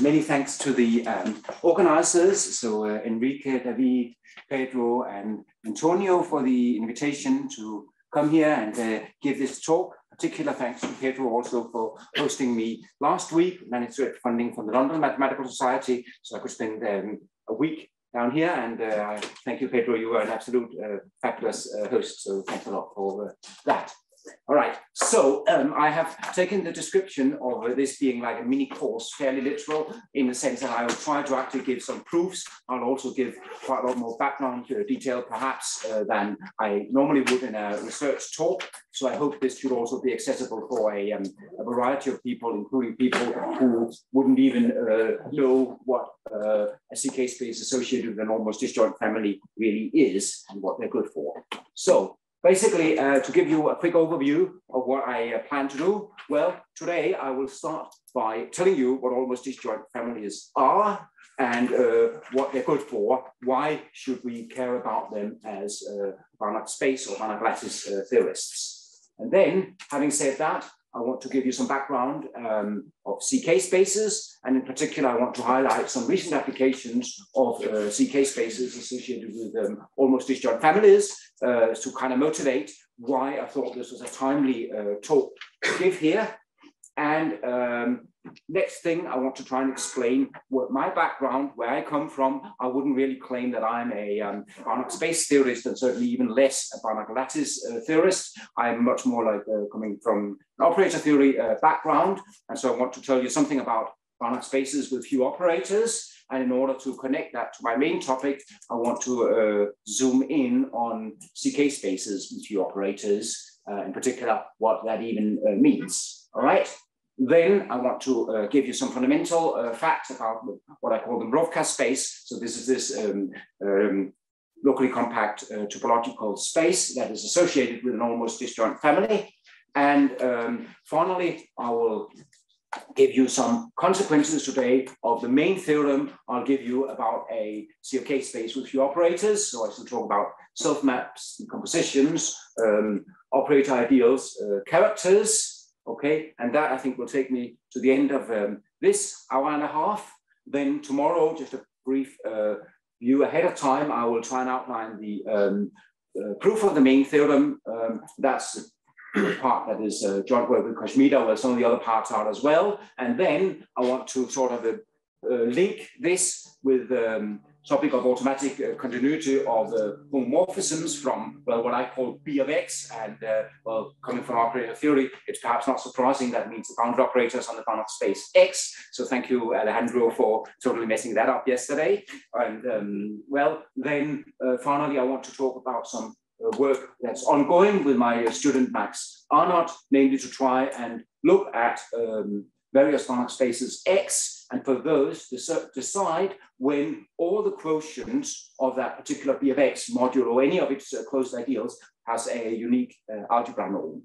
many thanks to the um, organizers, so uh, Enrique, David, Pedro, and Antonio for the invitation to come here and uh, give this talk. Particular thanks to Pedro also for hosting me last week, managed to get funding from the London Mathematical Society, so I could spend um, a week down here. And uh, thank you, Pedro. You were an absolute uh, fabulous uh, host, so thanks a lot for uh, that. All right, so um, I have taken the description of this being like a mini course, fairly literal, in the sense that I will try to actually give some proofs. I'll also give quite a lot more background uh, detail, perhaps, uh, than I normally would in a research talk. So I hope this should also be accessible for a, um, a variety of people, including people who wouldn't even uh, know what uh, a CK space associated with an almost disjoint family really is and what they're good for. So Basically, uh, to give you a quick overview of what I uh, plan to do, well, today I will start by telling you what almost disjoint families are and uh, what they're good for. Why should we care about them as uh, Banach space or Banach lattice uh, theorists? And then, having said that, I want to give you some background um, of CK spaces, and in particular, I want to highlight some recent applications of uh, CK spaces associated with um, almost disjoint families uh, to kind of motivate why I thought this was a timely uh, talk to give here. And um, next thing, I want to try and explain what my background, where I come from. I wouldn't really claim that I'm a um, Banach space theorist and certainly even less a Banach lattice uh, theorist. I'm much more like uh, coming from an operator theory uh, background. And so I want to tell you something about Banach spaces with few operators. And in order to connect that to my main topic, I want to uh, zoom in on CK spaces with few operators, uh, in particular, what that even uh, means. All right. Then I want to uh, give you some fundamental uh, facts about what I call the Mrówka space. So this is this um, um, locally compact uh, topological space that is associated with an almost disjoint family. And um, finally, I will give you some consequences today of the main theorem. I'll give you about a COK space with few operators. So I shall talk about self-maps, compositions, um, operator ideals, uh, characters, Okay, and that I think will take me to the end of um, this hour and a half. Then tomorrow, just a brief uh, view ahead of time, I will try and outline the um, uh, proof of the main theorem. Um, that's the part that is uh, joint work with Koszmider, where some of the other parts are as well. And then I want to sort of uh, link this with um, topic of automatic uh, continuity of the homomorphisms from, well, what I call B of X. And, uh, well, coming from operator theory, it's perhaps not surprising that means the bounded operators on the Banach space X. So thank you, Alejandro, for totally messing that up yesterday. And, um, well, then uh, finally, I want to talk about some uh, work that's ongoing with my student Max Arnott, namely to try and look at um, various Banach spaces X and for those decide when all the quotients of that particular B of X module or any of its uh, closed ideals has a unique uh, algebra norm.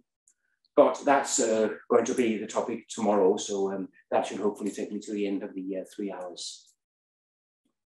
But that's uh, going to be the topic tomorrow, so um, that should hopefully take me to the end of the uh, three hours.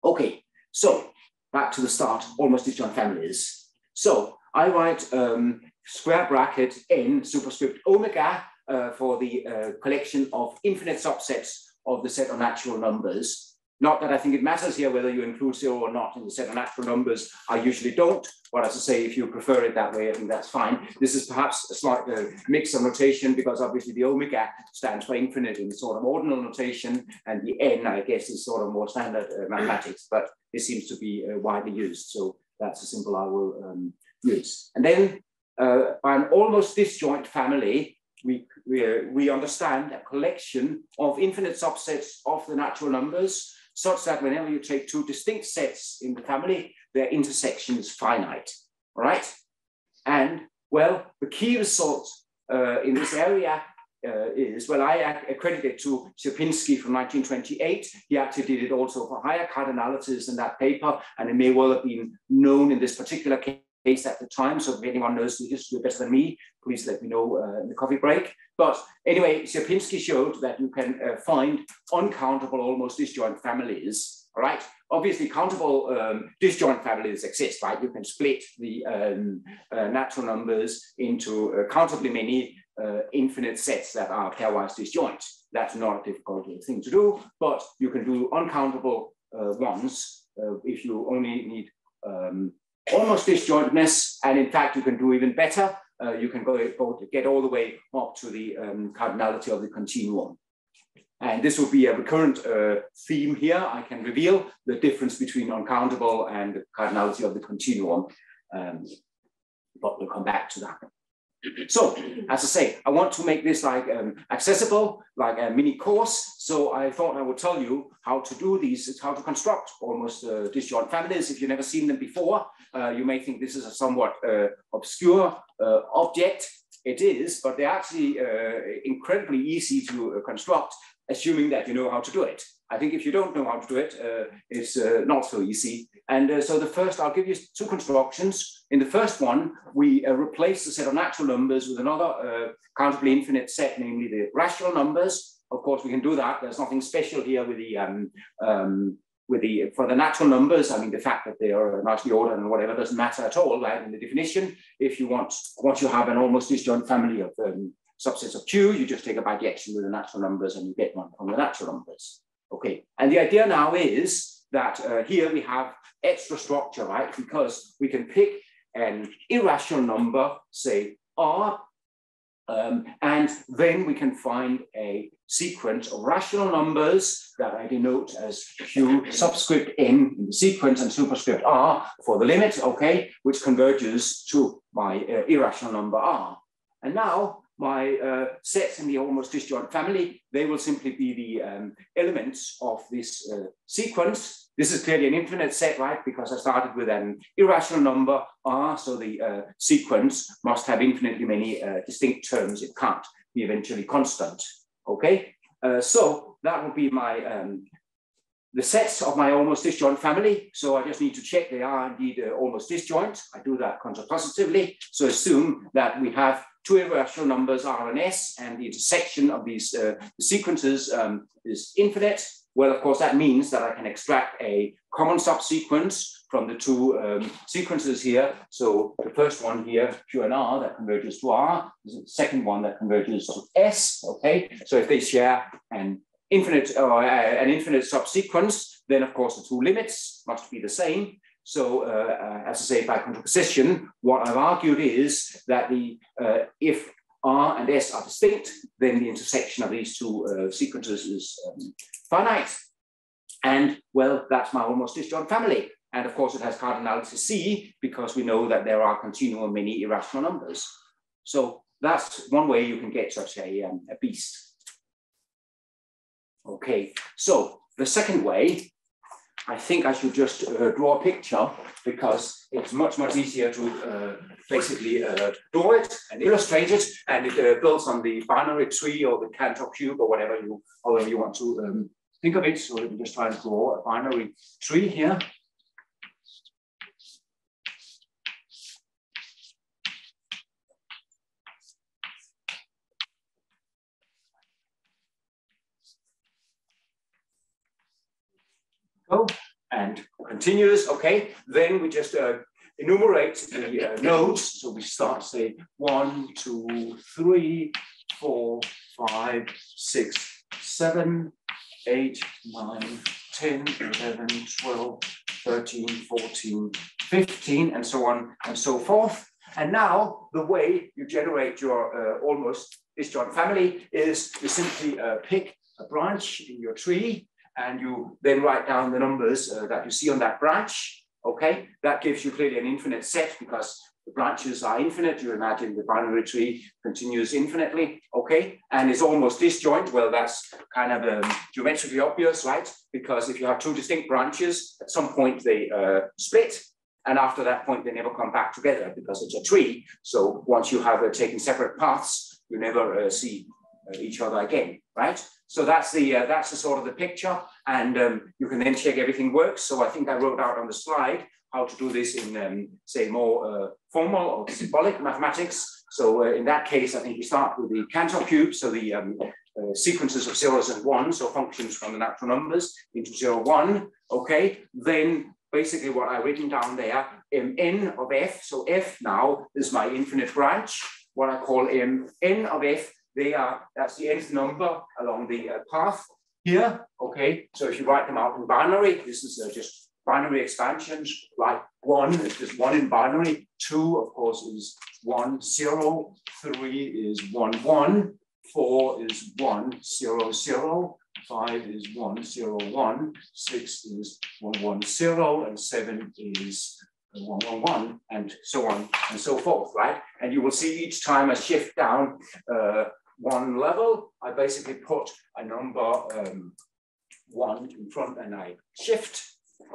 Okay, so back to the start, almost disjoint families. So I write um, square bracket n superscript omega uh, for the uh, collection of infinite subsets of the set of natural numbers. Not that I think it matters here whether you include zero or not in the set of natural numbers. I usually don't, but as I say, if you prefer it that way, I think that's fine. This is perhaps a slight uh, mix of notation because obviously the omega stands for infinite in sort of ordinal notation, and the n, I guess, is sort of more standard uh, mathematics, but it seems to be uh, widely used. So that's a symbol I will um, use. And then uh, by an almost disjoint family, we, we, we understand a collection of infinite subsets of the natural numbers, such that whenever you take two distinct sets in the family, their intersection is finite, all right? And well, the key result uh, in this area uh, is, well, I accredit it to Sierpinski from 1928. He actually did it also for higher cardinalities in that paper, and it may well have been known in this particular case at the time. So if anyone knows the history better than me, please let me know uh, in the coffee break. But anyway, Sierpinski showed that you can uh, find uncountable, almost disjoint families. All right. Obviously, countable um, disjoint families exist, right? You can split the um, uh, natural numbers into uh, countably many uh, infinite sets that are pairwise disjoint. That's not a difficult thing to do, but you can do uncountable uh, ones uh, if you only need um, almost disjointness. And in fact, you can do even better. Uh, you can go, get all the way up to the um, cardinality of the continuum. And this will be a recurrent uh, theme here. I can reveal the difference between uncountable and the cardinality of the continuum. Um, but we'll come back to that. So, as I say, I want to make this like um, accessible, like a mini course. So I thought I would tell you how to do these, how to construct almost uh, disjoint families. If you've never seen them before, uh, you may think this is a somewhat uh, obscure uh, object. It is, but they're actually uh, incredibly easy to uh, construct assuming that you know how to do it. I think if you don't know how to do it, it's not so easy. And uh, so the first, I'll give you two constructions. In the first one, we uh, replace the set of natural numbers with another uh, countably infinite set, namely the rational numbers. Of course, we can do that. There's nothing special here with the um, um, with the for the natural numbers. I mean, the fact that they are nicely ordered and whatever doesn't matter at all, right? In the definition, if you want, once you have an almost disjoint family of um, subsets of Q, you just take a bijection with the natural numbers and you get one from the natural numbers. Okay, and the idea now is that uh, here we have extra structure, right? Because we can pick an irrational number, say R, um, and then we can find a sequence of rational numbers that I denote as Q subscript N in the sequence and superscript R for the limit, okay, which converges to my uh, irrational number R. And now my uh, sets in the almost disjoint family, they will simply be the um, elements of this uh, sequence. This is clearly an infinite set, right? Because I started with an irrational number R, so the uh, sequence must have infinitely many uh, distinct terms. It can't be eventually constant, okay? Uh, so that would be my um, the sets of my almost disjoint family. So I just need to check they are indeed uh, almost disjoint. I do that contrapositively. So assume that we have two irrational numbers R and S, and the intersection of these uh, sequences um, is infinite. Well, of course, that means that I can extract a common subsequence from the two um, sequences here. So the first one here, Q and R, that converges to R. The second one that converges to S, okay? So if they share an infinite or uh, an infinite subsequence, then of course the two limits must be the same. So, uh, uh, as I say, by contraposition, what I've argued is that the uh, if R and S are distinct, then the intersection of these two uh, sequences is um, finite. And well, that's my almost disjoint family. And of course, it has cardinality C because we know that there are continuum many irrational numbers. So that's one way you can get such a, um, a beast. Okay, so the second way I think I should just uh, draw a picture because it's much, much easier to uh, basically uh, draw it and illustrate it. And it uh, builds on the binary tree or the Cantor cube or whatever you, however you want to um, think of it. So let me just try and draw a binary tree here. go and continuous, okay, then we just uh, enumerate the uh, nodes. So we start, say, one, two, three, four, five, six, seven, eight, nine, 10, 11, 12, 13, 14, 15, and so on and so forth. And now the way you generate your uh, almost disjoint family is you simply uh, pick a branch in your tree and you then write down the numbers uh, that you see on that branch. Okay, that gives you clearly an infinite set because the branches are infinite. You imagine the binary tree continues infinitely. Okay, and it's almost disjoint. Well, that's kind of um, geometrically obvious, right? Because if you have two distinct branches, at some point they uh, split. And after that point, they never come back together because it's a tree. So once you have uh, taken separate paths, you never uh, see uh, each other again, right? So that's the uh, that's the sort of the picture, and um, you can then check everything works. So I think I wrote out on the slide how to do this in um, say more uh, formal or symbolic mathematics. So uh, in that case, I think we start with the Cantor cube, so the um, uh, sequences of zeros and ones, so functions from the natural numbers into zero one. Okay, then basically what I've written down there, m n of f. So f now is my infinite branch what I call m n of f. They are, that's the nth number along the uh, path here. Okay, so if you write them out in binary, this is uh, just binary expansions, like one is just one in binary, two, of course, is one, zero, three is one, one, four is one, zero, zero, five is one, zero, one, six is one, one, zero, and seven is one, one, one, and so on and so forth, right? And you will see each time I shift down uh, one level, I basically put a number um, one in front and I shift,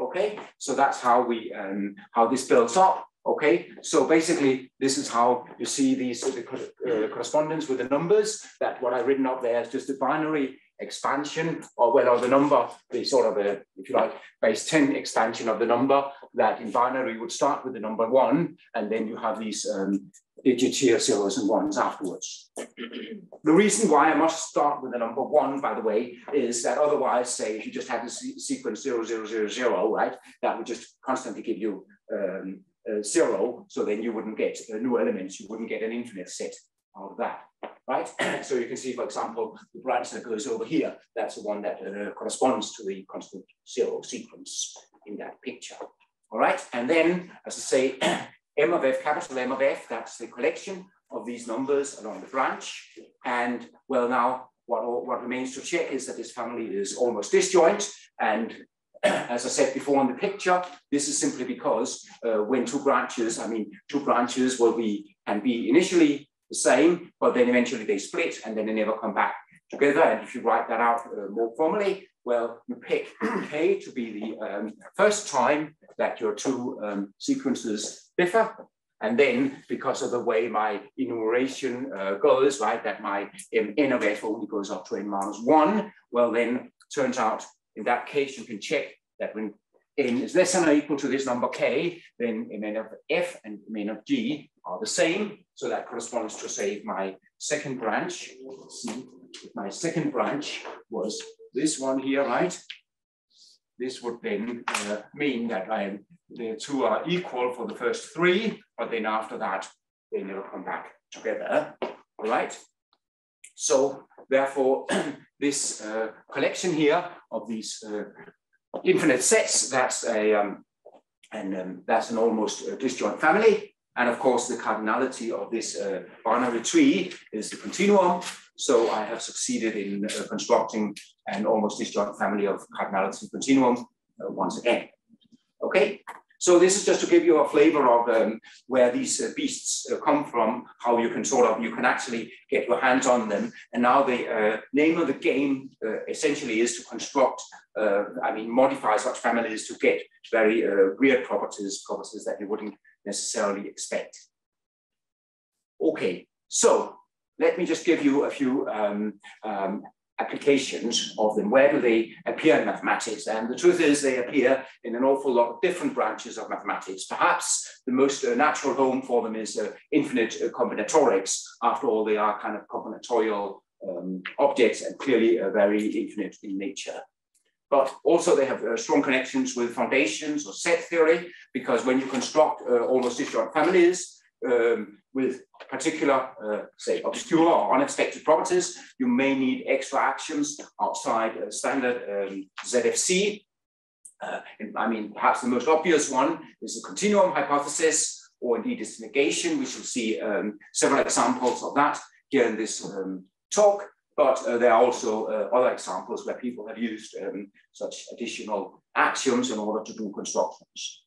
okay? So that's how we, um, how this builds up. Okay, so basically, this is how you see these the, uh, correspondence with the numbers. That what I've written up there is just a binary expansion, or well, the number, the sort of a, if you like, base 10 expansion of the number that in binary would start with the number one, and then you have these um, here, zeros and ones afterwards. the reason why I must start with the number one, by the way, is that otherwise, say, if you just had the sequence zero, zero, zero, zero, right, that would just constantly give you um, uh, zero, so then you wouldn't get uh, new elements, you wouldn't get an infinite set out of that, right? so you can see, for example, the branch that goes over here, that's the one that uh, corresponds to the constant zero sequence in that picture. All right, and then, as I say, M of f, capital M of f, that's the collection of these numbers along the branch. And well, now what, what remains to check is that this family is almost disjoint and as I said before in the picture, this is simply because uh, when two branches, I mean, two branches will be and be initially the same, but then eventually they split and then they never come back together. And if you write that out uh, more formally, well, you pick K to be the um, first time that your two um, sequences differ. And then because of the way my enumeration uh, goes, right, that my n of f only goes up to n minus one, well, then turns out in that case, you can check that when n is less than or equal to this number k, then mn of f and mn of g are the same. So that corresponds to say my second branch. See, my second branch was this one here, right? This would then uh, mean that I the two are equal for the first three, but then after that, they never come back together, all right? So therefore, this uh, collection here of these uh, infinite sets, that's a um, and um, that's an almost uh, disjoint family. And of course, the cardinality of this uh, binary tree is the continuum. So I have succeeded in uh, constructing an almost disjoint family of cardinality continuum uh, once again. Okay, so this is just to give you a flavor of um, where these uh, beasts uh, come from, how you can sort of, you can actually get your hands on them. And now the uh, name of the game uh, essentially is to construct, I mean, modify such families to get very weird properties, properties that you wouldn't necessarily expect. Okay, so let me just give you a few um, um, applications of them. Where do they appear in mathematics? And the truth is they appear in an awful lot of different branches of mathematics. Perhaps the most uh, natural home for them is uh, infinite uh, combinatorics. After all, they are kind of combinatorial um, objects and clearly uh, very infinite in nature. But also they have uh, strong connections with foundations or set theory, because when you construct uh, almost disjoint families, um, with particular, uh, say, obscure or unexpected properties, you may need extra axioms outside uh, standard um, ZFC. Uh, and, I mean, perhaps the most obvious one is the continuum hypothesis, or indeed its negation. We shall see um, several examples of that here in this um, talk, but uh, there are also uh, other examples where people have used um, such additional axioms in order to do constructions.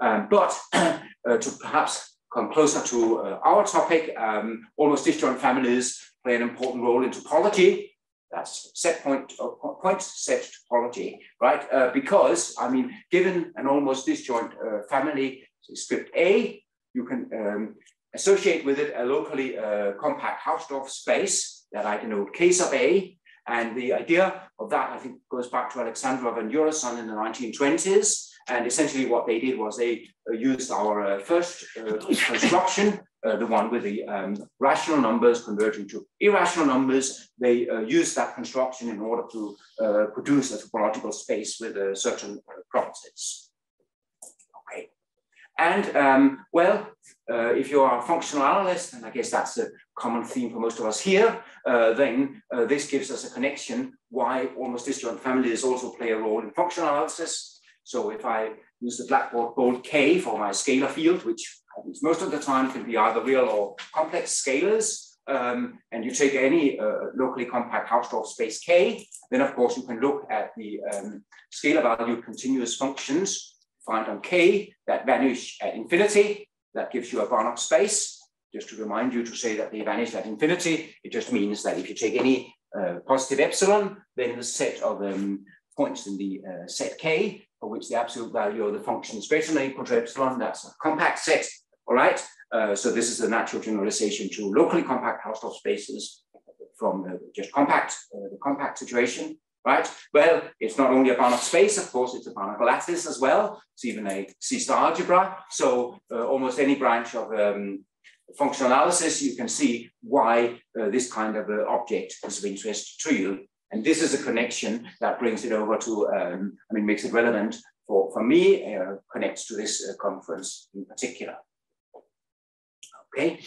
Um, but uh, to perhaps come closer to uh, our topic, um, almost disjoint families play an important role in topology. That's set point, uh, point set topology, right? Uh, because, I mean, given an almost disjoint family, script A, you can um, associate with it a locally compact Hausdorff space that I denote K sub A. And the idea of that, I think, goes back to Alexandrov and Urysohn in the 1920s. And essentially what they did was they uh, used our uh, first uh, construction, the one with the um, rational numbers converging to irrational numbers. They used that construction in order to produce a topological space with certain properties. And um, well, uh, if you are a functional analyst, and I guess that's a common theme for most of us here, uh, then uh, this gives us a connection why almost disjoint families also play a role in functional analysis. So if I use the Blackboard bold K for my scalar field, which most of the time can be either real or complex scalars, um, and you take any uh, locally compact Hausdorff space K, then of course you can look at the um, scalar value continuous functions find on K that vanish at infinity. That gives you a Banach space. Just to remind you to say that they vanish at infinity, it just means that if you take any uh, positive epsilon, then the set of um, points in the uh, set K, for which the absolute value of the function is greater than equal to epsilon, that's a compact set, all right? Uh, so this is a natural generalization to locally compact Hausdorff spaces from just compact, uh, the compact situation, right? Well, it's not only a Banach space, of course, it's a Banach lattice as well. It's even a C-star algebra. So uh, almost any branch of um, functional analysis, you can see why uh, this kind of object is of interest to you. And this is a connection that brings it over to, um, I mean, makes it relevant for, for me, uh, connects to this uh, conference in particular. Okay.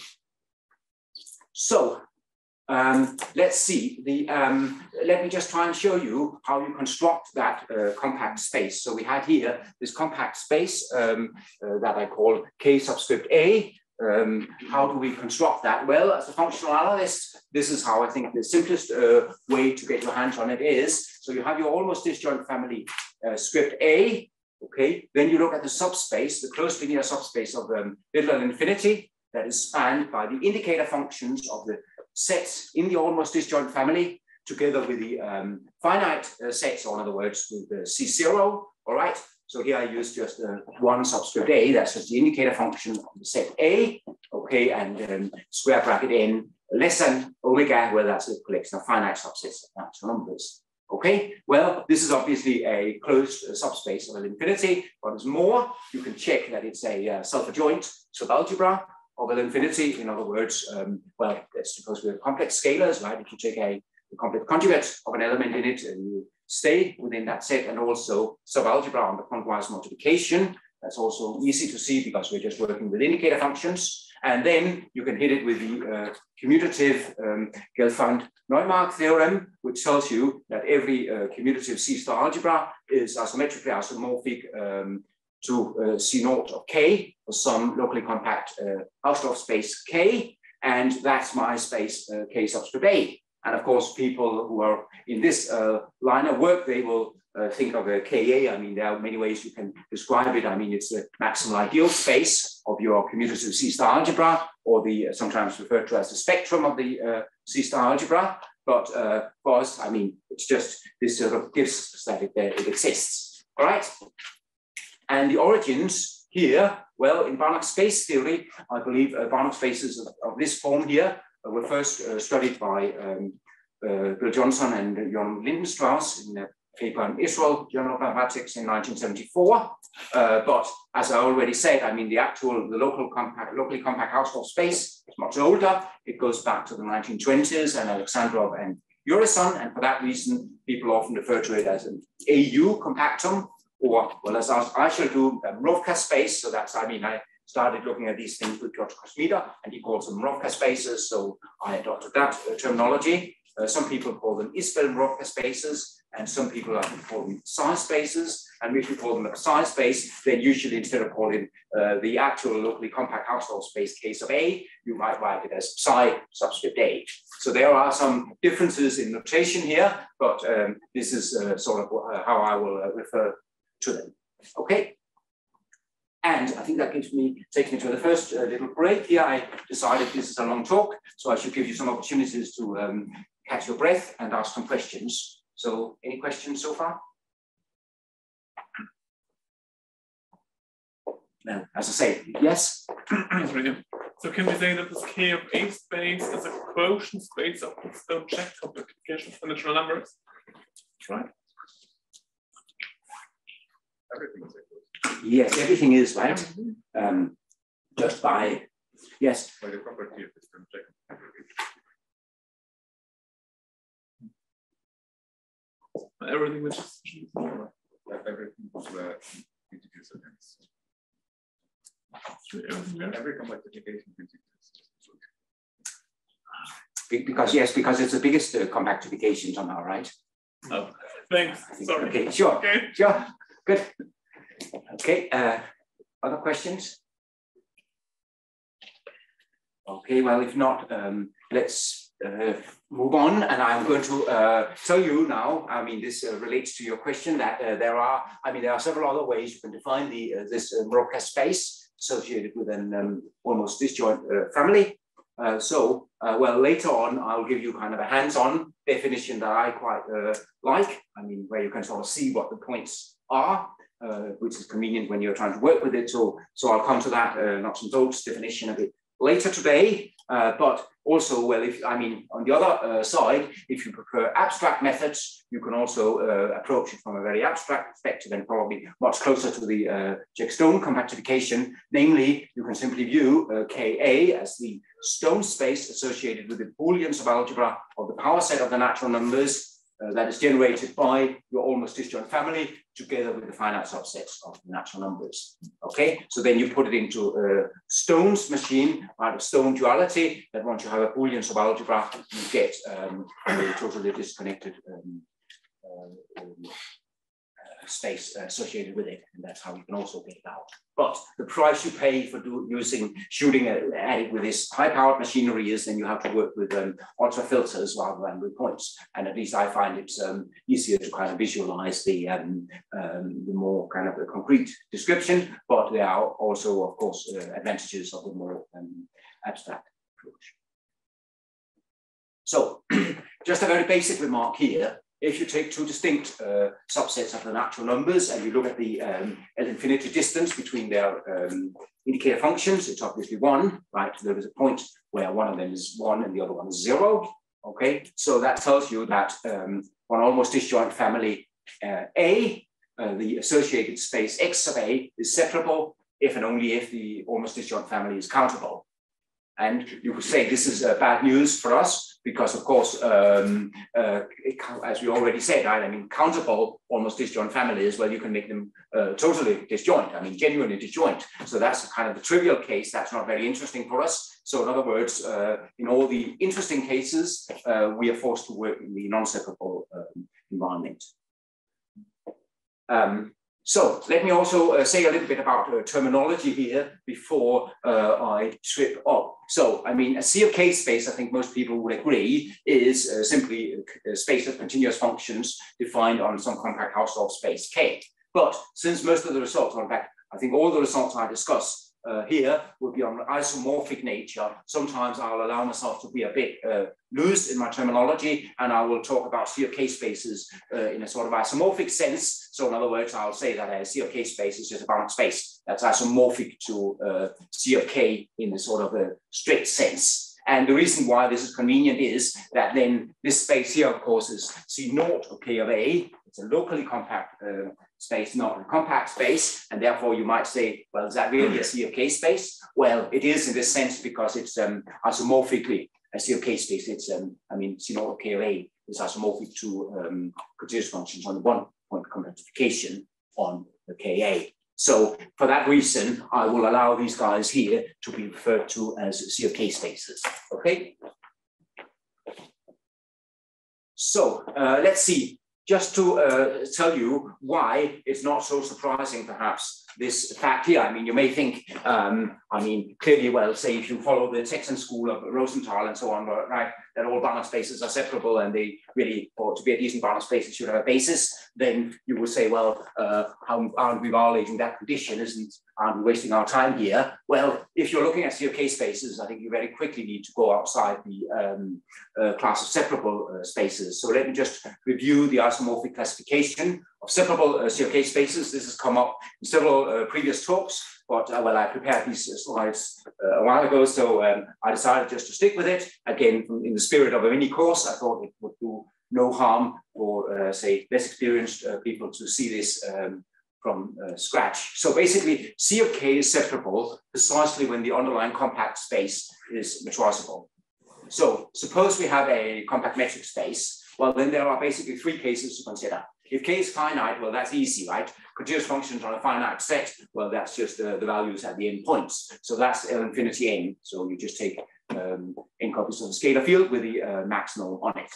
So um, let's see, the, um, let me just try and show you how you construct that uh, compact space. So we had here this compact space um, uh, that I call K subscript A, um, how do we construct that? Well, as a functional analyst, this is how I think the simplest uh, way to get your hands on it is. So you have your almost disjoint family uh, script A, okay? Then you look at the subspace, the closed linear subspace of um, little infinity that is spanned by the indicator functions of the sets in the almost disjoint family together with the um, finite uh, sets, or in other words, with the C0, all right? So here I use just uh, one subscript A, that's just the indicator function of the set A, okay, and um, square bracket n less than omega, where that's a collection of finite subsets of natural numbers. Okay, well, this is obviously a closed uh, subspace of an infinity, but there's more. You can check that it's a uh, self-adjoint subalgebra of infinity. In other words, um, well, let's suppose we have complex scalars, right? If you take a, a complex conjugate of an element in it and you stay within that set and also subalgebra under pointwise multiplication. That's also easy to see because we're just working with indicator functions. And then you can hit it with the uh, commutative um, Gelfand-Naimark theorem, which tells you that every uh, commutative C-star algebra is isometrically isomorphic um, to uh, C naught of K for some locally compact uh, Hausdorff space K. And that's my space uh, K subscript A. And of course, people who are in this uh, line of work, they will uh, think of a KA. I mean, there are many ways you can describe it. I mean, it's the maximal ideal space of your commutative C-star algebra, or the uh, sometimes referred to as the spectrum of the uh, C-star algebra. But uh, for us, I mean, it's just this sort of gives that it, it exists. All right. And the origins here, well, in Banach space theory, I believe uh, Banach spaces of, of this form here uh, were first uh, studied by um, uh, Bill Johnson and Jon Lindenstrauss in a paper in Israel Journal of Mathematics in 1974. Uh, but as I already said, I mean, the actual, the local compact, locally compact Hausdorff space is much older. It goes back to the 1920s and Alexandrov and Urysohn. And for that reason, people often refer to it as an AU compactum, or, well, as I shall do, a Mrówka space. So that's, I mean, I started looking at these things with George Koszmider, and he calls them Mrówka spaces. So I adopted that uh, terminology. Uh, some people call them Isbell Mrówka spaces, and some people I think call them psi spaces. And if you call them a psi space, then usually instead of calling uh, the actual locally compact Hausdorff space case of A, you might write it as psi subscript A. So there are some differences in notation here, but um, this is uh, sort of uh, how I will uh, refer to them. Okay. And I think that gives me, takes me to the first uh, little break here. I decided this is a long talk, so I should give you some opportunities to um, catch your breath and ask some questions. So any questions so far? As I say, yes? so can we say that this K of A space is a quotient space of own check of natural numbers? right. Everything is Yes, everything is right. Um, just by yes. By the property of system check. Everything which is everything was uh, introduced against. Every compactification Because yes, because it's the biggest uh, compactification somehow, right? Oh, thanks. Sorry. Okay, sure, Okay. sure, good. Okay, uh, other questions? Okay, well, if not, um, let's uh, move on. And I'm going to uh, tell you now, I mean, this uh, relates to your question that uh, there are, I mean, there are several other ways you can define the uh, this uh, Mrówka space associated with an um, almost disjoint family. So, well, later on, I'll give you kind of a hands-on definition that I quite like. I mean, where you can sort of see what the points are, uh, which is convenient when you're trying to work with it. So, so I'll come to that uh, nuts and bolts definition a bit later today. Uh, but also, well, if I mean, on the other uh, side, if you prefer abstract methods, you can also uh, approach it from a very abstract perspective and probably much closer to the uh, Čech-Stone compactification. Namely, you can simply view uh, Ka as the stone space associated with the Boolean algebra of the power set of the natural numbers uh, that is generated by your almost disjoint family together with the finite subsets of the natural numbers. Okay, so then you put it into a Stone's machine, right, a Stone duality, that once you have a Boolean subalgebra, you get um, a totally disconnected um, uh, space associated with it, and that's how you can also get it out. But the price you pay for do, using shooting at it with this high-powered machinery is then you have to work with um, ultra filters rather than with points. And at least I find it's um, easier to kind of visualize the, um, um the more kind of concrete description. But there are also, of course, uh, advantages of the more um, abstract approach. So just a very basic remark here if you take two distinct uh, subsets of the natural numbers and you look at the um, infinity distance between their um, indicator functions, it's obviously one, right? There is a point where one of them is one and the other one is zero, okay? So that tells you that um, one almost disjoint family uh, A, uh, the associated space X of A is separable if and only if the almost disjoint family is countable. And you could say this is uh, bad news for us because, of course, um, uh, as we already said, right, I mean, countable almost disjoint families, well, you can make them uh, totally disjoint, I mean, genuinely disjoint. So that's kind of the trivial case. That's not very interesting for us. So in other words, uh, in all the interesting cases, uh, we are forced to work in the non-separable um, environment. Um, so let me also uh, say a little bit about uh, terminology here before uh, I trip up. So, I mean, a C of K space, I think most people would agree, is uh, simply a space of continuous functions defined on some compact Hausdorff space K. But since most of the results, in fact, I think all the results I discuss uh, here will be on isomorphic nature. Sometimes I'll allow myself to be a bit uh, loose in my terminology, and I will talk about C of K spaces uh, in a sort of isomorphic sense. So in other words, I'll say that a C of K space is just a Banach space that's isomorphic to uh, C of K in the sort of a strict sense. And the reason why this is convenient is that then this space here, of course, is C naught of K of A. It's a locally compact uh, space, not a compact space. And therefore you might say, well, is that really a C of K space? Well, it is in this sense because it's um, isomorphically a C of K space. It's, um, I mean, C naught of is isomorphic to um, continuous functions on one point compactification on the Ka. So for that reason, I will allow these guys here to be referred to as C of K spaces, okay? So uh, let's see just to uh, tell you why it's not so surprising, perhaps, this fact here. I mean, you may think, um, I mean, clearly, well, say if you follow the Texan school of Rosenthal and so on, right, that all Banach spaces are separable and they really, or to be a decent Banach space, it should have a basis, then you would say, well, uh, how aren't we violating that condition? Isn't aren't we wasting our time here? Well, if you're looking at COK spaces, I think you very quickly need to go outside the um, uh, class of separable uh, spaces. So let me just review the isomorphic classification of separable uh, spaces. This has come up in several uh, previous talks, but uh, well, I prepared these slides uh, a while ago, so um, I decided just to stick with it. Again, in the spirit of a mini course, I thought it would do no harm for, say, less experienced people to see this um, from uh, scratch. So basically, C of K is separable precisely when the underlying compact space is metrizable. So suppose we have a compact metric space. Well, then there are basically three cases to consider. If K is finite, well, that's easy, right? continuous functions on a finite set, well, that's just uh, the values at the endpoints. So that's L infinity n. So you just take um, n copies of the scalar field with the uh, maximum on it.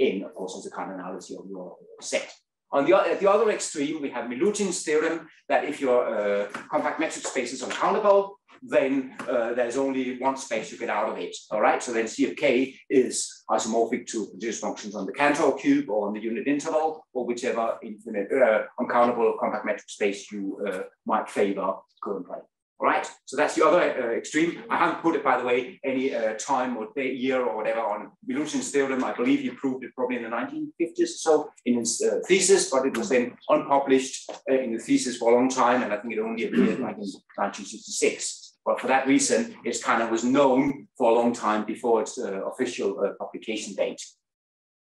N, of course, is the cardinality of your set. On the, at the other extreme, we have Milutin's theorem that if your uh, compact metric space is uncountable, then uh, there's only one space you get out of it. All right, so then C of K is isomorphic to continuous functions on the Cantor cube or on the unit interval or whichever infinite uh, uncountable compact metric space you uh, might favor currently. All right, so that's the other uh, extreme. I haven't put it, by the way, any uh, time or day, year or whatever on Milutin's theorem. I believe he proved it probably in the 1950s or so in his uh, thesis, but it was then unpublished uh, in the thesis for a long time, and I think it only appeared like in 1966. But for that reason, it kind of was known for a long time before its uh, official uh, publication date.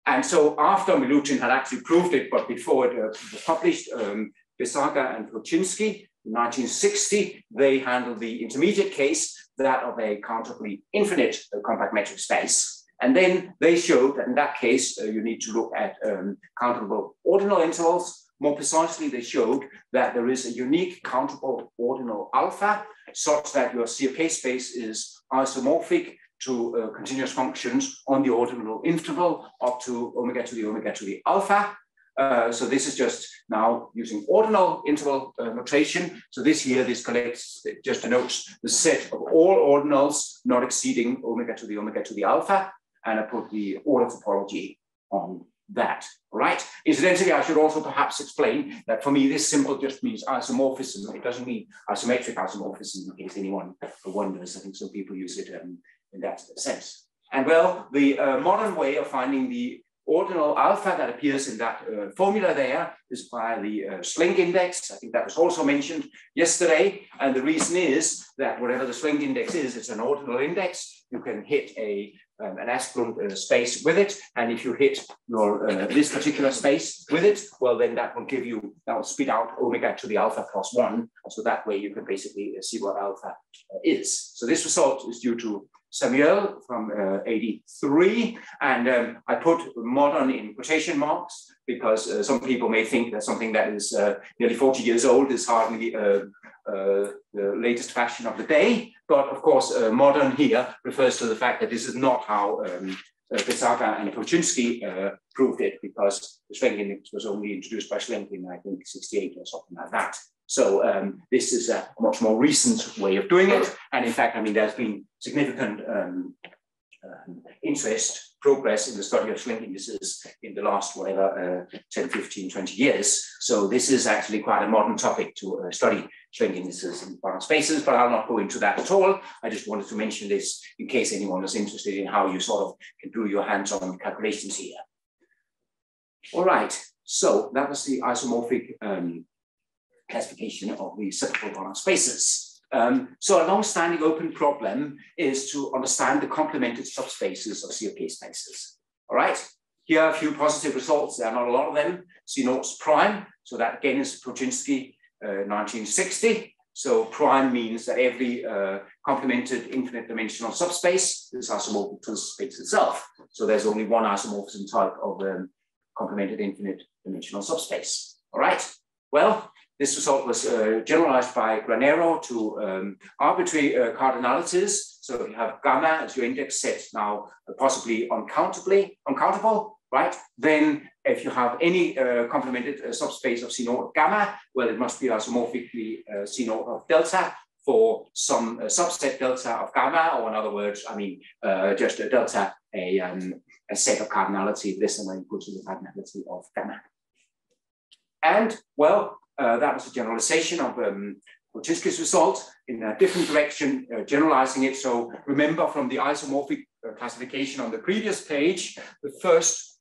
And so after Milutin had actually proved it, but before it was published, um, Bessaga and Pełczyński in 1960, they handled the intermediate case, that of a countably infinite compact metric space. And then they showed that in that case, uh, you need to look at um, countable ordinal intervals. More precisely, they showed that there is a unique countable ordinal alpha such that your CFK space is isomorphic to uh, continuous functions on the ordinal interval up to omega to the omega to the alpha. Uh, so this is just now using ordinal interval uh, notation. So this here, this collects, just denotes the set of all ordinals not exceeding omega to the omega to the alpha. And I put the order topology on that, right? Incidentally, I should also perhaps explain that for me, this symbol just means isomorphism. It doesn't mean isometric isomorphism in case anyone wonders. I think some people use it um, in that sense. And well, the uh, modern way of finding the ordinal alpha that appears in that uh, formula there is by the uh, index. I think that was also mentioned yesterday. And the reason is that whatever the Szlenk index is, it's an ordinal index. You can hit a um, an Asplund uh, space with it. And if you hit your uh, this particular space with it, well, then that will give you, that will spit out omega to the alpha plus one. So that way you can basically uh, see what alpha uh, is. So this result is due to Samuel from uh, 83. And um, I put modern in quotation marks because uh, some people may think that something that is uh, nearly 40 years old is hardly uh, uh, the latest fashion of the day. But of course, uh, modern here refers to the fact that this is not how um, and Pełczyński proved it because the Szlenk index was only introduced by Szlenk in, I think, 68 or something like that. So um, this is a much more recent way of doing it. And in fact, I mean, there's been significant um, um, interest, progress in the study of Szlenk indices in the last, whatever, uh, 10, 15, 20 years. So this is actually quite a modern topic to uh, study Szlenk indices in Banach spaces, but I'll not go into that at all. I just wanted to mention this in case anyone is interested in how you sort of can do your hands-on calculations here. All right, so that was the isomorphic um, classification of the cyclical Banach spaces. Um, so a long-standing open problem is to understand the complemented subspaces of CFK spaces. All right, here are a few positive results. There are not a lot of them. C naught prime. So that again is Pełczyński, uh, 1960. So prime means that every uh, complemented infinite dimensional subspace is isomorphic to the space itself. So there's only one isomorphism type of um, complemented infinite dimensional subspace. All right. Well, this result was uh, generalized by Granero to um, arbitrary uh, cardinalities. So you have gamma as your index set now uh, possibly uncountably, uncountable, right? Then if you have any uh, complemented uh, subspace of C naught gamma, well, it must be isomorphically uh, C naught of delta for some subset delta of gamma, or in other words, I mean, just a delta, a, um, a set of cardinality less than equal to the cardinality of gamma. And well, uh, that was a generalization of um, result in a different direction, uh, generalizing it. So remember from the isomorphic uh, classification on the previous page, the first,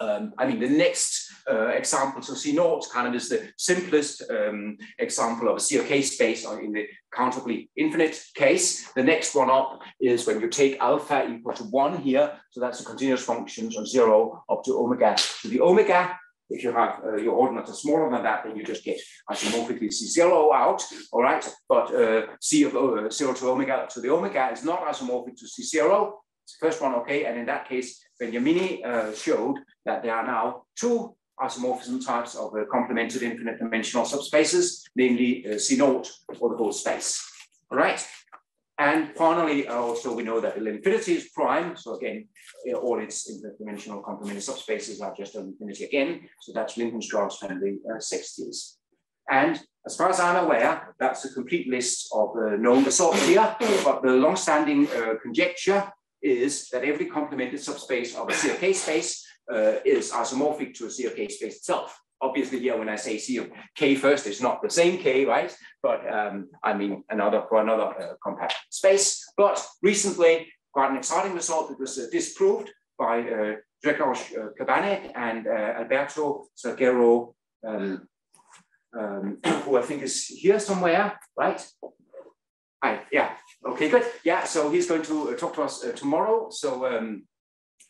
um, I mean, the next uh, example, so C naught kind of is the simplest um, example of a COK space in the countably infinite case. The next one up is when you take alpha equal to one here, so that's a continuous function from zero up to omega to the omega, if you have uh, your ordinates smaller than that, then you just get isomorphically C0 out, all right? But uh, C of uh, 0 to omega to the omega is not isomorphic to C0. It's the first one, okay? And in that case, Benyamini uh, showed that there are now two isomorphism types of uh, complemented infinite dimensional subspaces, namely uh, C naught or the whole space. All right. And finally, also we know that L infinity is prime. So again, all its dimensional complementary subspaces are just L infinity again. So that's Lindenstrauss from the uh, 60s. And as far as I'm aware, that's a complete list of uh, known results here. But the long-standing uh, conjecture is that every complemented subspace of a COK space uh, is isomorphic to a COK space itself. Obviously here when I say C of K first, it's not the same K, right? But um, I mean another for another uh, compact space. But recently, quite an exciting result that was uh, disproved by uh, uh, and uh, Alberto Salguero, um, um, who I think is here somewhere, right? Hi, yeah, okay, good. Yeah, so he's going to uh, talk to us uh, tomorrow. So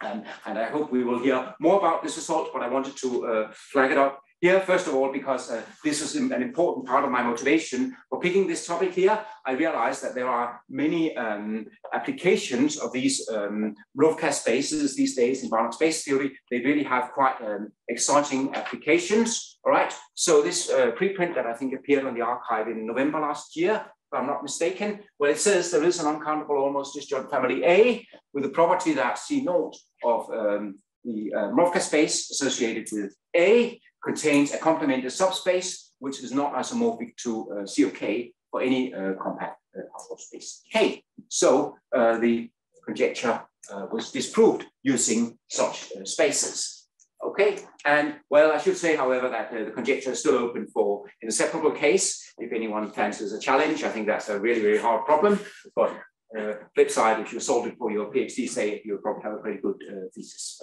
um, and I hope we will hear more about this result, but I wanted to uh, flag it up here, first of all, because uh, this is an important part of my motivation for picking this topic here. I realized that there are many um, applications of these um, Mrówka spaces these days in Banach space theory. They really have quite um, exciting applications. All right. So this uh, preprint that I think appeared on the archive in November last year if I'm not mistaken, where it says there is an uncountable almost disjoint family A with the property that C naught of um, the uh, space associated with A contains a complemented subspace, which is not isomorphic to uh, COK for any uh, compact uh, space K. So uh, the conjecture uh, was disproved using such uh, spaces. Okay, and well, I should say, however, that uh, the conjecture is still open for in a separable case. If anyone fancies a challenge, I think that's a really, really hard problem. But uh, flip side, if you solve it for your PhD, say you'll probably have a pretty good uh, thesis.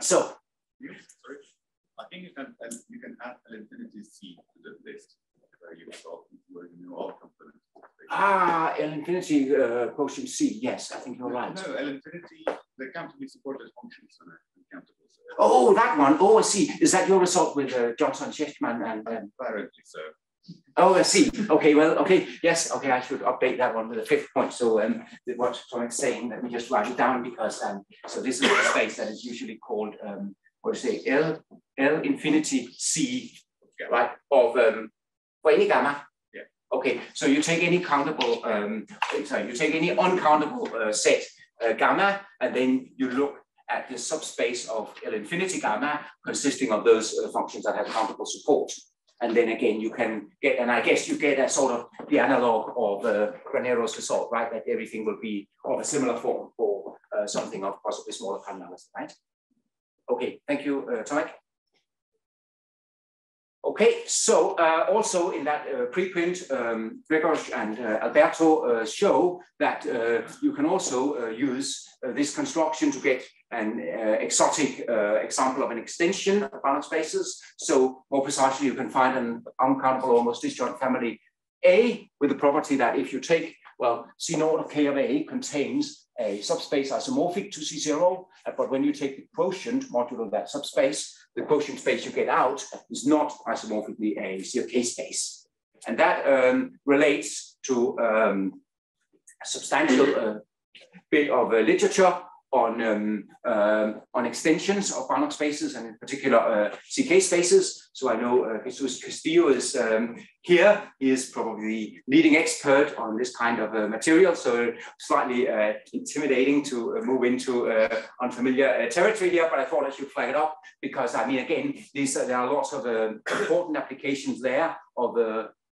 So, Sorry. I think you can you can add an infinity C to the list where you solve where you know all components. Ah, L infinity uh, quotient C. Yes, I think you're right. No, L infinity they come to be supported functions on Oh, that one. Oh, I see. Is that your result with uh, Johnson, Schechtman, and um... apparently so. Oh, I see. Okay, well, okay, yes, okay. I should update that one with the fifth point. So, um, what Tommy's saying, let me just write it down because um, so this is the space that is usually called um, what do you say, L L infinity C, right? Of um, for any gamma. Yeah. Okay, so you take any countable, um, sorry, you take any uncountable uh, set uh, gamma, and then you look at the subspace of L infinity gamma consisting of those uh, functions that have countable support. And then again, you can get, and I guess you get a sort of the analog of uh, Granero's result, right? That everything will be of a similar form for uh, something of possibly smaller cardinality, right? Okay, thank you, uh. Okay, so uh, also in that uh, preprint, um, Gregor and uh, Alberto uh, show that uh, you can also uh, use this construction to get an exotic example of an extension of Banach spaces. So more precisely, you can find an uncountable almost disjoint family A with the property that if you take, well, C naught of K of A contains a subspace isomorphic to C0, but when you take the quotient modulo that subspace, the quotient space you get out is not isomorphically a COK space. And that um, relates to um, substantial uh, bit of uh, literature on um, uh, on extensions of Banach spaces and in particular uh, CK spaces. So I know uh, Jesus Castillo is um, here. He is probably the leading expert on this kind of uh, material. So slightly uh, intimidating to uh, move into unfamiliar territory here, but I thought I should flag it up because I mean, again, these there are lots of important applications there of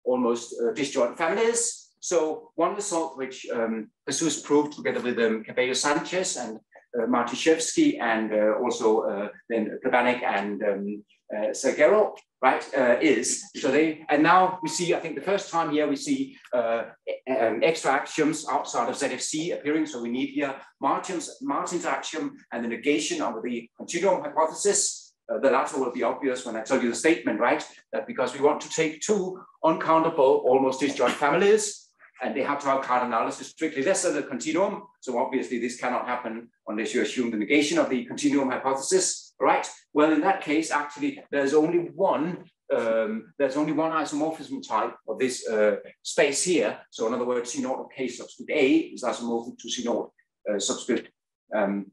almost disjoint families. So one result which um, Jesus proved together with um, Cabello Sanchez and uh, Marciszewski and uh, also uh, then Plebanek and um, uh, Salguero, right, uh, is, so they, and now we see, I think the first time here we see uh, um, extra axioms outside of ZFC appearing, so we need here Martin's, Martin's axiom and the negation of the continuum hypothesis, uh, the latter will be obvious when I tell you the statement, right? That because we want to take two uncountable, almost disjoint families, and they have to have cardinality strictly less than the continuum. So obviously this cannot happen unless you assume the negation of the continuum hypothesis, right? Well, in that case, actually, there's only one um, there's only one isomorphism type of this uh, space here. So in other words, C naught of K subscript A is isomorphic to C naught uh, subscript um,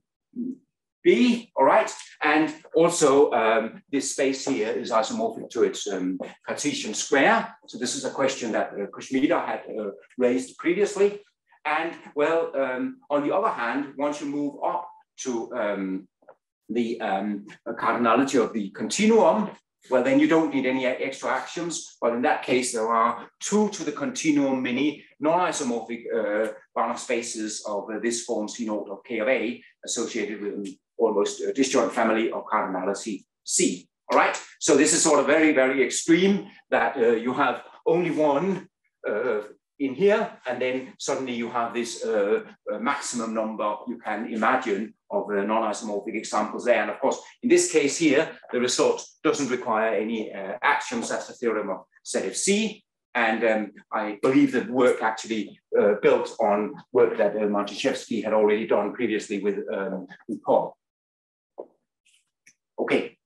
B, all right? And also um, this space here is isomorphic to its um, Cartesian square. So this is a question that uh, Koszmider had uh, raised previously. And well, um, on the other hand, once you move up to um, the um, cardinality of the continuum, well, then you don't need any extra axioms. But in that case, there are two to the continuum many non-isomorphic uh, Banach spaces of uh, this form C naught of K of A associated with almost disjoint family of cardinality C. All right. So this is sort of very, very extreme that uh, you have only one uh, in here, and then suddenly you have this uh, uh, maximum number you can imagine of uh, non-isomorphic examples there. And of course, in this case here, the result doesn't require any uh, axioms. That's the theorem of ZFC. And um, I believe the work actually built on work that uh, Marciszewski had already done previously with, um, with Pol. Okay,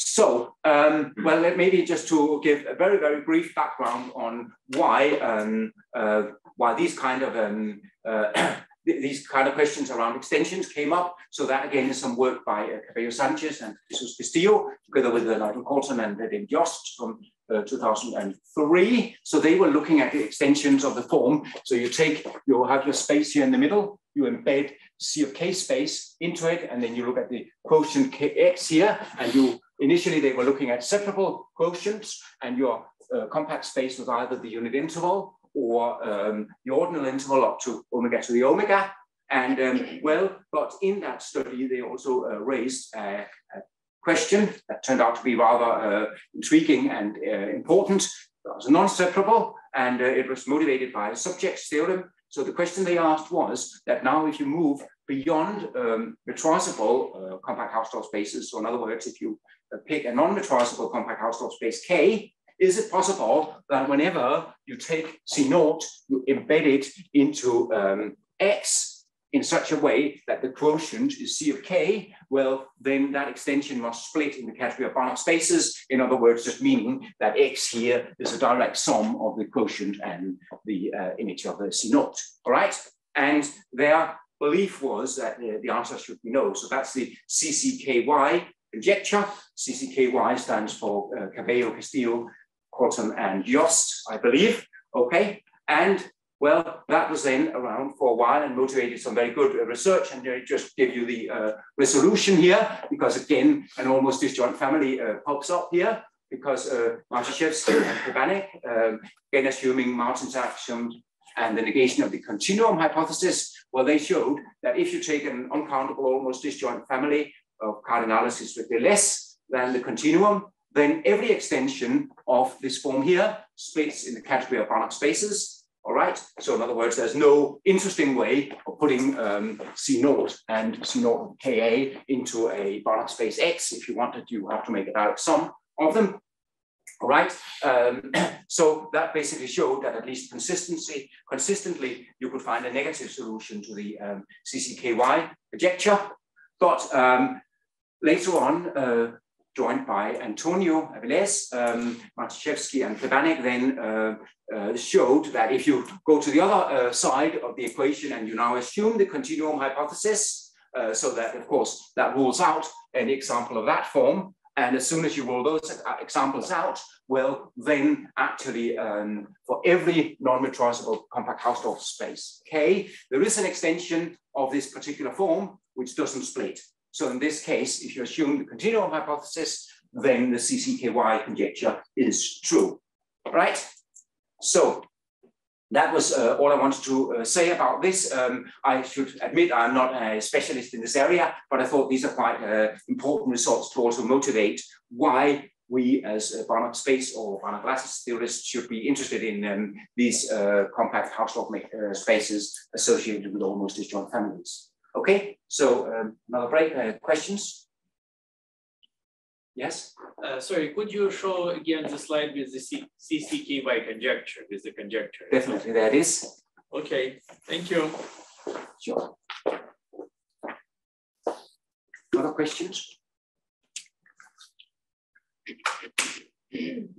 so, um, well, maybe just to give a very, very brief background on why um, uh, why these kind of um, uh, these kind of questions around extensions came up. So that again is some work by uh, Cabello Sanchez and Jesus Castillo, together with Nigel Kalton and David Yost from uh, 2003. So they were looking at the extensions of the form. So you take, you have your space here in the middle, you embed C of K space into it, and then you look at the quotient Kx here, and you Initially, they were looking at separable quotients, and your uh, compact space was either the unit interval or um, the ordinal interval up to omega to the omega. And um, well, but in that study, they also uh, raised a, a, question that turned out to be rather uh, intriguing and uh, important. It was non-separable, and uh, it was motivated by a Sobczyk's theorem. So the question they asked was that now if you move beyond um, retractable uh, compact Hausdorff spaces, so in other words, if you pick a non-metrizable compact Hausdorff space K, is it possible that whenever you take C naught, you embed it into um, X in such a way that the quotient is C of K, well, then that extension must split in the category of Banach spaces. In other words, just meaning that X here is a direct sum of the quotient and the uh, image of the C naught, all right? And their belief was that uh, the answer should be no. So that's the CCKY conjecture. CCKY stands for uh, Cabello, Castillo, Kalton, and Yost, I believe. Okay, and well, that was then around for a while and motivated some very good uh, research. And I just give you the uh, resolution here, because again, an almost disjoint family uh, pops up here, because uh, Marciszewski and um, again assuming Martin's axiom and the negation of the continuum hypothesis, well, they showed that if you take an uncountable almost disjoint family of cardinalities with less than the continuum, then every extension of this form here splits in the category of Banach spaces. All right. So in other words, there's no interesting way of putting um, C naught and C naught Ka into a Banach space X. If you wanted, you have to make a direct sum of them. All right. Um, so that basically showed that at least consistency, consistently, you could find a negative solution to the um, CCKY conjecture. But um, later on, uh, joined by Antonio Avilés, um, Marciszewski and Plebanek then uh, uh, showed that if you go to the other uh, side of the equation and you now assume the continuum hypothesis, uh, so that of course that rules out any example of that form, and as soon as you rule those examples out, well, then actually um, for every non-metrizable compact Hausdorff space K, there is an extension of this particular form which doesn't split. So in this case, if you assume the continuum hypothesis, then the CCKY conjecture is true, right? So that was uh, all I wanted to uh, say about this. Um, I should admit I'm not a specialist in this area, but I thought these are quite uh, important results to also motivate why we as uh, Banach space or Banach lattice theorists should be interested in um, these uh, compact Hausdorff uh, spaces associated with almost disjoint families. Okay, so um, another break. Uh, questions? Yes? Uh, sorry, could you show again the slide with the C CCKY conjecture, with the conjecture? Definitely, that is. Okay, thank you. Sure. Other questions?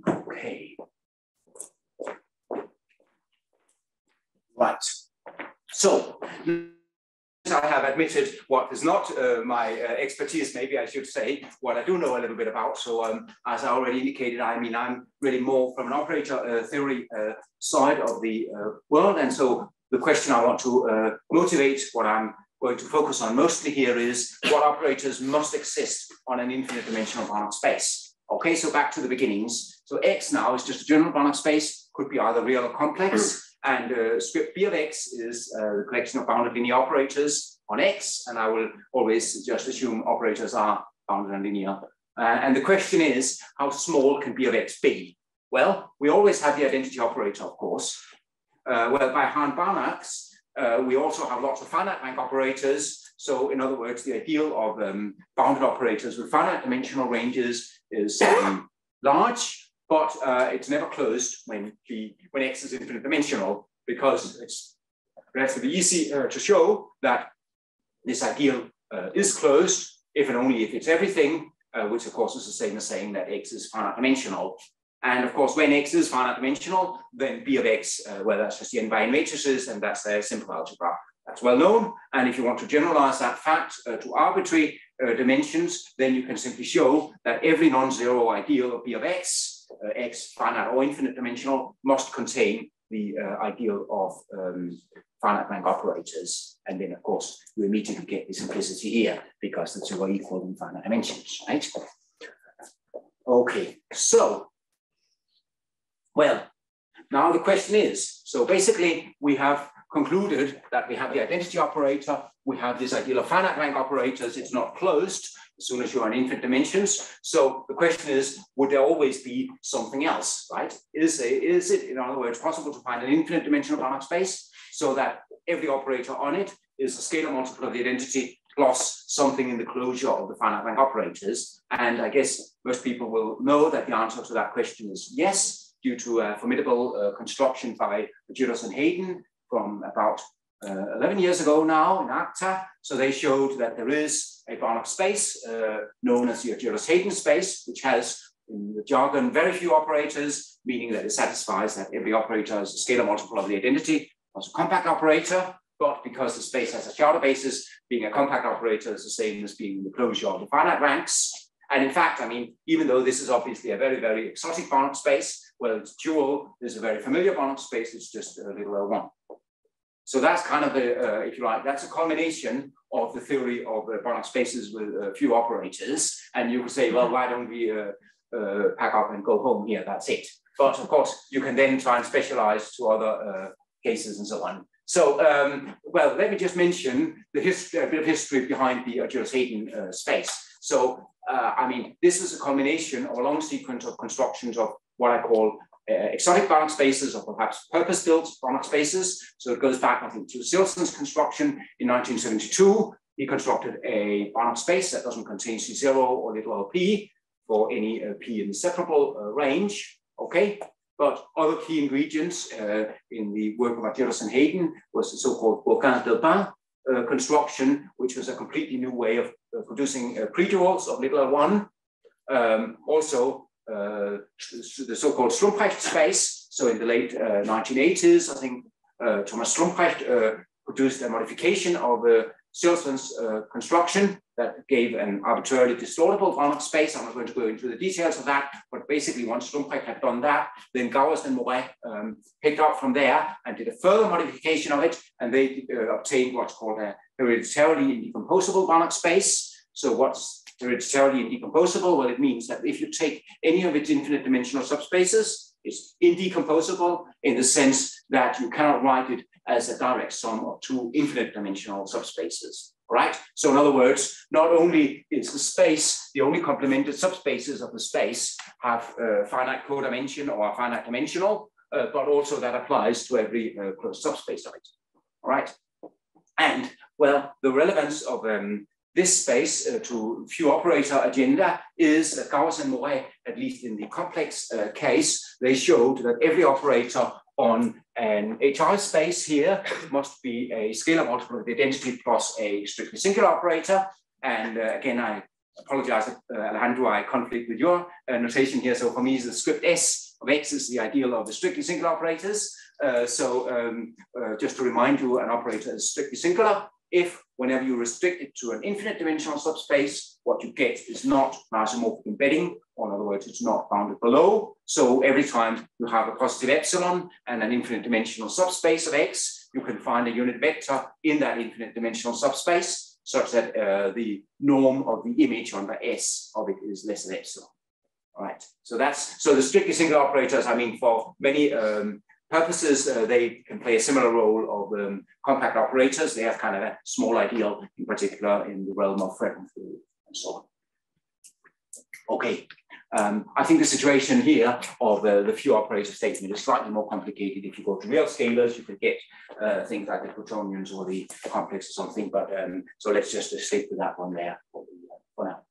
Okay. Right. So, I have admitted what is not uh, my uh, expertise, maybe I should say what I do know a little bit about. So um, as I already indicated, I mean, I'm really more from an operator uh, theory uh, side of the uh, world. And so the question I want to uh, motivate, what I'm going to focus on mostly here is what operators must exist on an infinite dimensional Banach space. Okay, so back to the beginnings. So X now is just a general Banach space, could be either real or complex. And uh, script B of X is uh, the collection of bounded linear operators on X. And I will always just assume operators are bounded and linear. Uh, and the question is, how small can B of X be? Well, we always have the identity operator, of course. Uh, well, by Hahn-Banachs, uh, we also have lots of finite rank operators. So in other words, the ideal of um, bounded operators with finite dimensional ranges is um, large, but uh, it's never closed when the when x is infinite dimensional because it's relatively easy uh, to show that this ideal uh, is closed if and only if it's everything, uh, which of course is the same as saying that x is finite dimensional. And of course, when X is finite dimensional, then B of X, uh, well, that's just the n by n matrices, and that's a simple algebra. That's well known. And if you want to generalize that fact uh, to arbitrary dimensions, then you can simply show that every non-zero ideal of B of X, X finite or infinite dimensional, must contain the uh, ideal of um, finite rank operators. And then, of course, we immediately get the simplicity here because the two are equal in finite dimensions, right? Okay, so well, now the question is, so basically we have concluded that we have the identity operator, we have this ideal of finite rank operators, it's not closed as soon as you're in infinite dimensions. So the question is, would there always be something else, right? Is, is it, in other words, possible to find an infinite dimensional Banach space so that every operator on it is a scalar multiple of the identity plus something in the closure of the finite rank operators? And I guess most people will know that the answer to that question is yes due to a formidable uh, construction by Argyros and Haydon from about uh, 11 years ago now in ACTA. So they showed that there is a Banach space uh, known as the Argyros-Haydon space, which has in the jargon very few operators, meaning that it satisfies that every operator is a scalar multiple of the identity as a compact operator, but because the space has a Schauder basis, being a compact operator is the same as being the closure of the finite ranks. And in fact, I mean, even though this is obviously a very, very exotic Banach space, well, it's dual is a very familiar Banach space, it's just a little L1. So that's kind of the, uh, if you like, that's a culmination of the theory of uh, Banach spaces with a few operators. And you could say, well, why don't we uh, uh, pack up and go home here, that's it. But of course, you can then try and specialize to other uh, cases and so on. So, um, well, let me just mention the history, a bit of history behind the Argyros-Haydon uh, space. So, uh, I mean, this is a combination of a long sequence of constructions of what I call exotic Banach spaces or perhaps purpose-built Banach spaces. So it goes back, I think, to Tsirelson's construction in 1972. He constructed a Banach space that doesn't contain C0 or little LP for any uh, P inseparable uh, range, okay? But other key ingredients uh, in the work of Argyros and Haydon was the so-called Bourgain-Delbaen uh, construction, which was a completely new way of uh, producing uh, pre-duals of little l1. Um, also, uh, the so-called Schlumprecht space. So in the late 1980s, uh, I think uh, Thomas Schlumprecht produced a modification of the Tsirelson's construction that gave an arbitrarily distortable Banach space. I'm not going to go into the details of that, but basically once Schlumprecht had done that, then Gowers and Maurey um, picked up from there and did a further modification of it, and they uh, obtained what's called a hereditarily indecomposable Banach space. So what's hereditarily indecomposable? Well, it means that if you take any of its infinite dimensional subspaces, it's indecomposable in the sense that you cannot write it as a direct sum of two infinite dimensional subspaces. Right? So in other words, not only is the space, the only complemented subspaces of the space have uh, finite codimension or finite dimensional, uh, but also that applies to every uh, closed subspace of it. All right? And well, the relevance of um, this space uh, to few operator agenda is that Gowers and Maurey, at least in the complex uh, case, they showed that every operator on an HI space here must be a scalar multiple of the identity plus a strictly singular operator. And uh, again, I apologize, uh, Alejandro, I conflict with your uh, notation here. So for me, the script S of X is the ideal of the strictly singular operators. Uh, so um, just to remind you, an operator is strictly singular if whenever you restrict it to an infinite dimensional subspace, what you get is not isomorphic embedding, or in other words, it's not bounded below. So every time you have a positive epsilon and an infinite dimensional subspace of X, you can find a unit vector in that infinite dimensional subspace such that uh, the norm of the image under S of it is less than epsilon. All right, so that's, so the strictly singular operators, I mean, for many um, purposes, uh, they can play a similar role of um, compact operators. They have kind of a small ideal, in particular, in the realm of Fredholm theory and so on. Okay, um, I think the situation here of uh, the few operator statement is slightly more complicated. If you go to real scalars, you could get uh, things like the Quaternions or the complex or something. But um, so let's just stick with that one there for, the, uh, for now.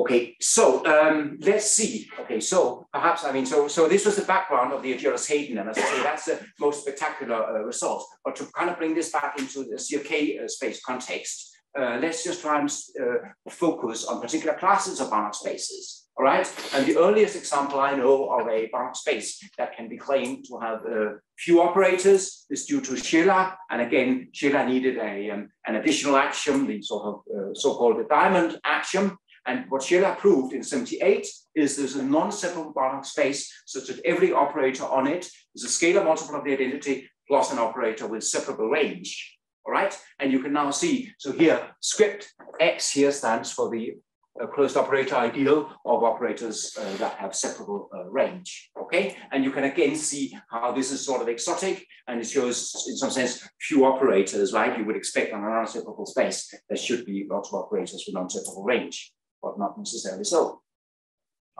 Okay, so um, let's see. Okay, so perhaps, I mean, so so this was the background of the Argyros Haydon, and as I say, that's the most spectacular uh, result. But to kind of bring this back into the CFK uh, space context, uh, let's just try and uh, focus on particular classes of Banach spaces. All right, and the earliest example I know of a Banach space that can be claimed to have uh, few operators is due to Shelah, and again, Shelah needed a um, an additional axiom, the sort of uh, so-called diamond axiom, and what Shelah proved in 78 is there's a non-separable Banach space such that every operator on it is a scalar multiple of the identity plus an operator with separable range. All right, and you can now see, so here script X here stands for the uh, closed operator ideal of operators uh, that have separable uh, range. Okay, and you can again see how this is sort of exotic and it shows in some sense few operators, right? You would expect on a non-separable space, there should be lots of operators with non-separable range but not necessarily so.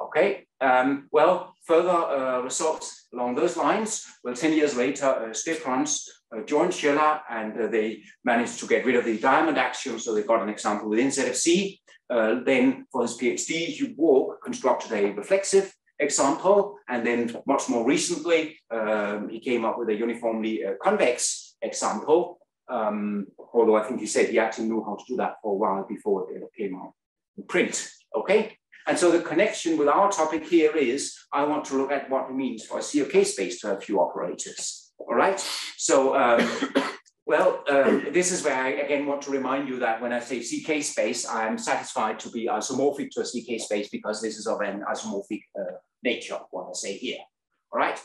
Okay, um, well, further uh, results along those lines. Well, 10 years later, uh, Steprāns uh, joined Shelah and uh, they managed to get rid of the diamond axiom, so they got an example within ZFC. Uh, then for his PhD, Hugh Wark constructed a reflexive example, and then much more recently, um, he came up with a uniformly uh, convex example, um, although I think he said he actually knew how to do that for a while before it came out print, okay? And so the connection with our topic here is, I want to look at what it means for a COK space to have few operators, all right? So, um, well, um, this is where I again want to remind you that when I say CK space, I'm satisfied to be isomorphic to a CK space because this is of an isomorphic uh, nature, what I say here, all right?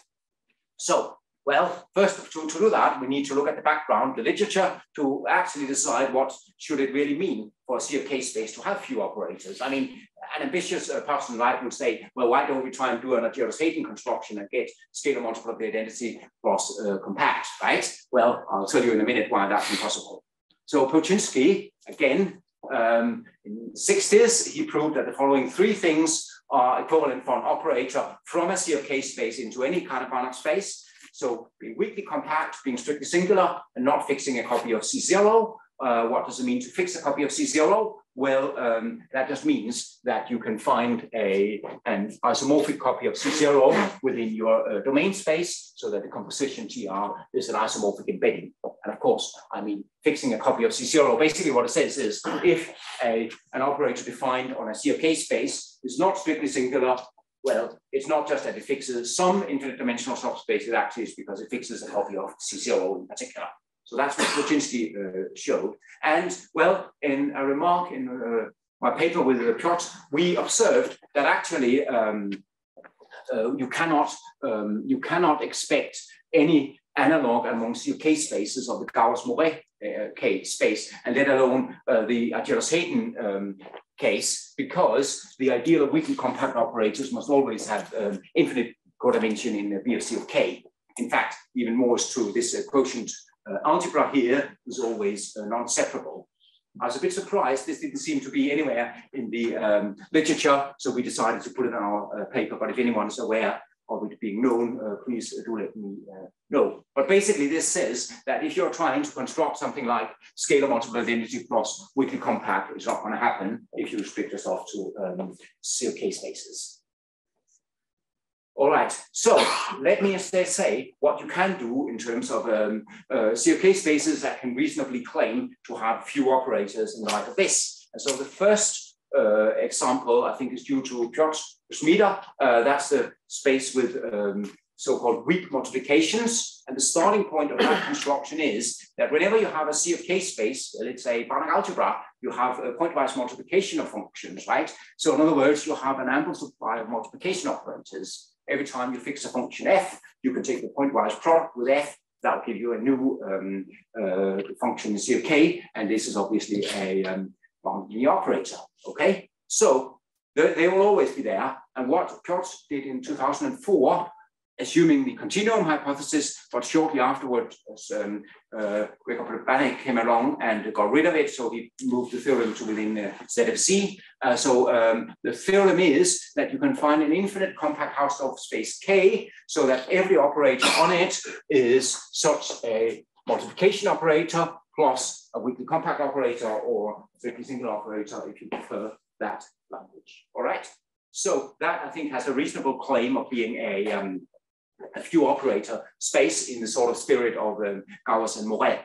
So well, first to, to do that, we need to look at the background, the literature, to actually decide what should it really mean for a CFK space to have few operators. I mean, an ambitious uh, person like would say, well, why don't we try and do an Argyros-Haydon construction and get scalar multiple of the identity cross uh, compact, right? Well, I'll tell you in a minute why that's impossible. So Pełczyński, again, um, in the 60s, he proved that the following three things are equivalent for an operator from a CFK space into any kind of Banach space. So being weakly compact, being strictly singular, and not fixing a copy of C0. Uh, what does it mean to fix a copy of C0? Well, um, that just means that you can find a, an isomorphic copy of C0 within your uh, domain space so that the composition TR is an isomorphic embedding. And of course, I mean, fixing a copy of C0, basically what it says is if a, an operator defined on a CFK space is not strictly singular, well, it's not just that it fixes some infinite dimensional subspace, it actually because it fixes a copy of C0 in particular. So that's what Pełczyński uh, showed. And well, in a remark in uh, my paper with the plot, we observed that actually um, uh, you cannot um, you cannot expect any analog among CK spaces of the Gowers-Maurey K space, and let alone uh, the Argyros-Haydon um, case because the ideal of weakly compact operators must always have um, infinite codimension in the BFC of K. In fact, even more is true. This uh, quotient uh, algebra here is always uh, non-separable. I was a bit surprised this didn't seem to be anywhere in the um, literature, so we decided to put it in our uh, paper. But if anyone is aware, of it being known, uh, please do let me uh, know. But basically this says that if you're trying to construct something like scalar multiple identity cross weakly compact, it's not going to happen if you restrict yourself to um, COK spaces. All right, so let me instead say what you can do in terms of um, uh, COK spaces that can reasonably claim to have few operators in light of this. And so the first example, I think, is due to Piotr Koszmider. Uh, that's the space with um, so-called weak multiplications. And the starting point of that construction is that whenever you have a C of K space, let's say Banach algebra, you have a pointwise multiplication of functions, right? So in other words, you have an ample supply of multiplication operators. Every time you fix a function f, you can take the pointwise product with f, that will give you a new um, uh, function C of K, and this is obviously a um, linear operator, okay? So they, they will always be there. And what Piotr did in 2004 assuming the continuum hypothesis, but shortly afterwards, um, uh, Gregor Plebanek came along and got rid of it, so he moved the theorem to within uh, ZFC. Uh, so um, the theorem is that you can find an infinite compact Hausdorff space K, so that every operator on it is such a multiplication operator plus a weakly compact operator or a strictly single operator if you prefer that language. All right. So that I think has a reasonable claim of being a um, a few operator space in the sort of spirit of um, Gowers and Maurey,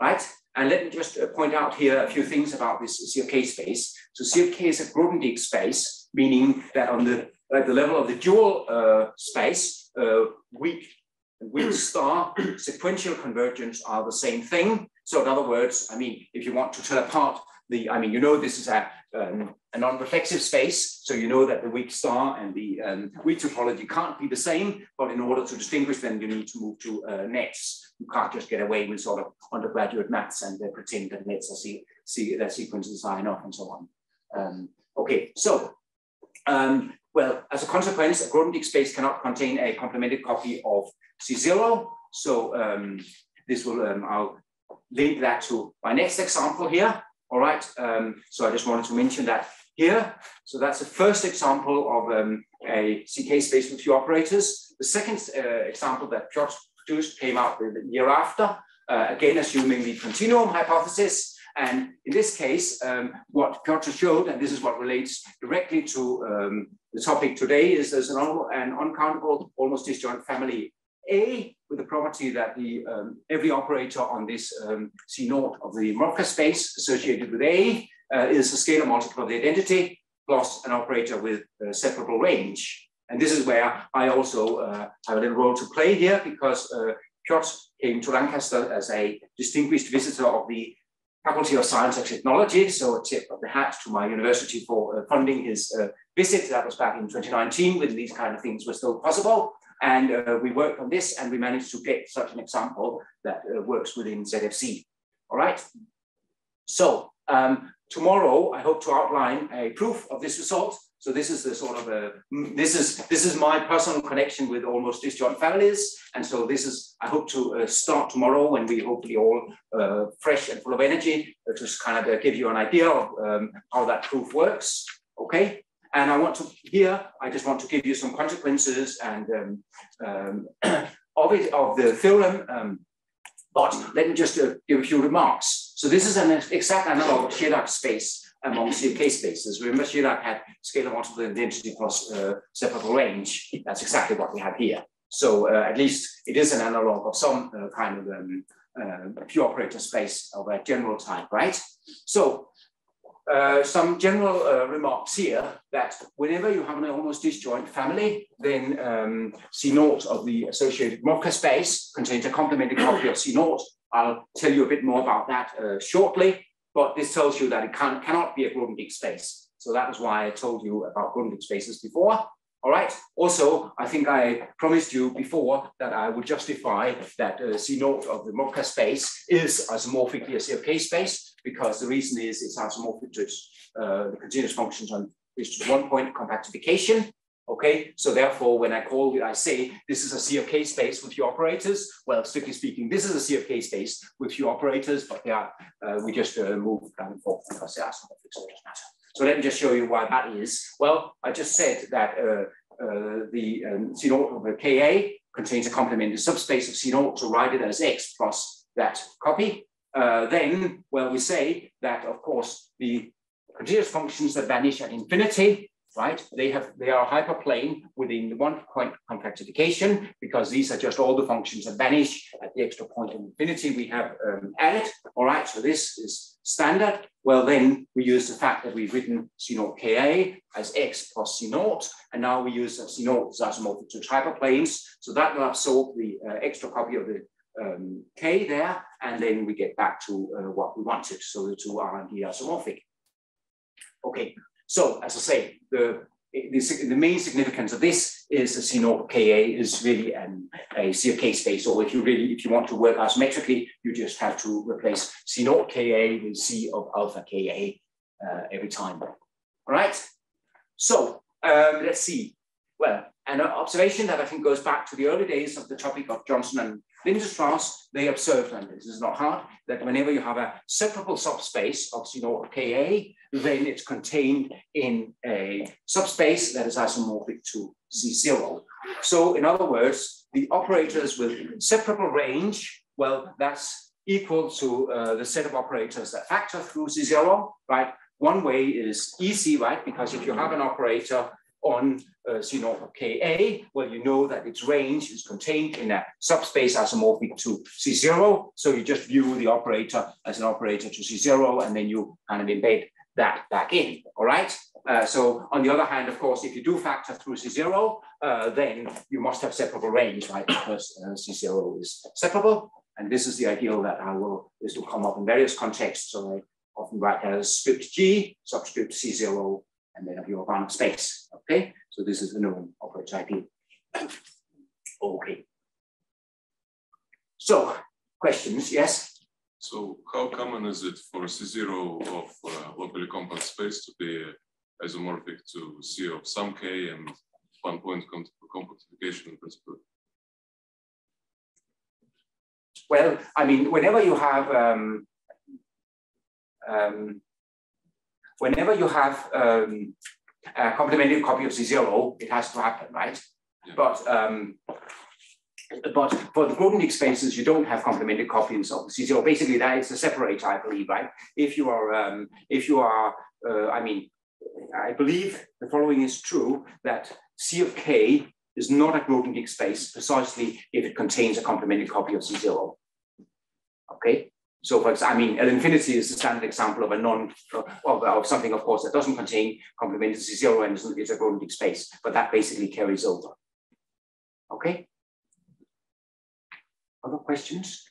right? And let me just uh, point out here a few things about this CFK space. So CFK is a Grothendieck space, meaning that on the at the level of the dual uh, space, uh, weak weak star sequential convergence are the same thing. So in other words, I mean, if you want to tell apart the, I mean, you know, this is a, um, a non-reflexive space, so you know that the weak star and the um, weak topology can't be the same, but in order to distinguish them, you need to move to uh, nets. You can't just get away with sort of undergraduate maths and uh, pretend that nets are see, see their sequences are enough and so on. Um, okay, so, um, well, as a consequence, a Grothendieck space cannot contain a complemented copy of C0. So um, this will, um, I'll link that to my next example here. All right, um, so I just wanted to mention that here. So that's the first example of um, a CK space with few operators. The second uh, example that Piotr produced came out the year after, uh, again assuming the continuum hypothesis. And in this case, um, what Piotr showed, and this is what relates directly to um, the topic today, is there's an, an uncountable almost disjoint family A with the property that the um, every operator on this um, C naught of the Mrówka space associated with A uh, is a scalar multiple of the identity plus an operator with a separable range. And this is where I also uh, have a little role to play here because uh, Piotr came to Lancaster as a distinguished visitor of the Faculty of Science and Technology. So a tip of the hat to my university for uh, funding his uh, visit. That was back in 2019 when these kind of things were still possible. And uh, we worked on this and we managed to get such an example that uh, works within ZFC. All right. So um, tomorrow, I hope to outline a proof of this result. So this is the sort of a, this is this is my personal connection with almost disjoint families. And so this is, I hope to uh, start tomorrow when we hopefully all uh, fresh and full of energy uh, just kind of uh, give you an idea of um, how that proof works. Okay. And I want to here, I just want to give you some consequences and um, um, of it of the theorem. Um, but let me just uh, give a few remarks. So this is an exact analog of Shelah space among CFK spaces. Remember, Shelah had scalar multiple identity plus uh, separable range. That's exactly what we have here. So uh, at least it is an analog of some uh, kind of um, uh, pure operator space of a general type, right? So uh, some general uh, remarks here that whenever you have an almost disjoint family, then um, C naught of the associated Mrówka space contains a complementary copy of C naught. I'll tell you a bit more about that uh, shortly, but this tells you that it can, cannot be a Grothendieck space. So that is why I told you about Grothendieck spaces before. All right. Also, I think I promised you before that I would justify that uh, C naught of the Mrówka space is isomorphically a CFK space because the reason is it's isomorphic to uh, the continuous functions on this one point compactification. Okay, so therefore, when I call it, I say this is a CFK space with few operators. Well, strictly speaking, this is a CFK space with few operators, but yeah, uh, we just uh, move back and forth because they are so it doesn't matter. So let me just show you why that is. Well, I just said that uh, uh, the um, C naught of Ka contains a complementary subspace of C naught to write it as X plus that copy. Uh, then, well, we say that, of course, the continuous functions that vanish at infinity, right? They have they are hyperplane within the one point compactification because these are just all the functions that vanish at the extra point in infinity we have um, added. All right, so this is standard. well, then we use the fact that we've written C naught Ka as x plus C naught, and now we use C naught as isomorphic to hyperplanes. So that will absorb the uh, extra copy of the um, K there, and then we get back to uh, what we wanted. So the two are indeed isomorphic. Okay, so as I say, the the, the, main significance of this is the C naught Ka is really an, a C of space. So if you really, if you want to work isometrically, you just have to replace C naught Ka with C of alpha Ka uh, every time. All right. So um, let's see. Well, an observation that I think goes back to the early days of the topic of Johnson and Lindenstrauss, they observed, and this is not hard, that whenever you have a separable subspace of C naught Ka, then it's contained in a subspace that is isomorphic to C0. So in other words, the operators with separable range, well, that's equal to uh, the set of operators that factor through C0, right? One way is easy, right? Because if you have an operator on uh, naught Ka, well, you know that its range is contained in a subspace isomorphic to C0. So you just view the operator as an operator to C0, and then you kind of embed that back in, all right? Uh, so on the other hand, of course, if you do factor through C0, uh, then you must have separable range, right? Because uh, C0 is separable. And this is the ideal that I will, this will come up in various contexts. So I often write as script G, subscript C0, and then have your Banach space, okay? So this is the known of ideal. okay. So questions, yes? So how common is it for C0 of uh, locally compact space to be isomorphic to C of some K and one point compactification in principle? Well, I mean, whenever you have um, um, whenever you have um, a complementary copy of C0, it has to happen, right? Yeah. But um, but for the Grothendieck spaces, you don't have complementary copies of C0. Basically, that is a separator, I believe, right? If you are, um, if you are, uh, I mean, I believe the following is true that C of K is not a Grothendieck space precisely if it contains a complementary copy of C0. Okay, so for example, I mean, L infinity is the standard example of a non, of, of something, of course, that doesn't contain complementary C0 and is a Grothendieck space, but that basically carries over. Okay. Other questions?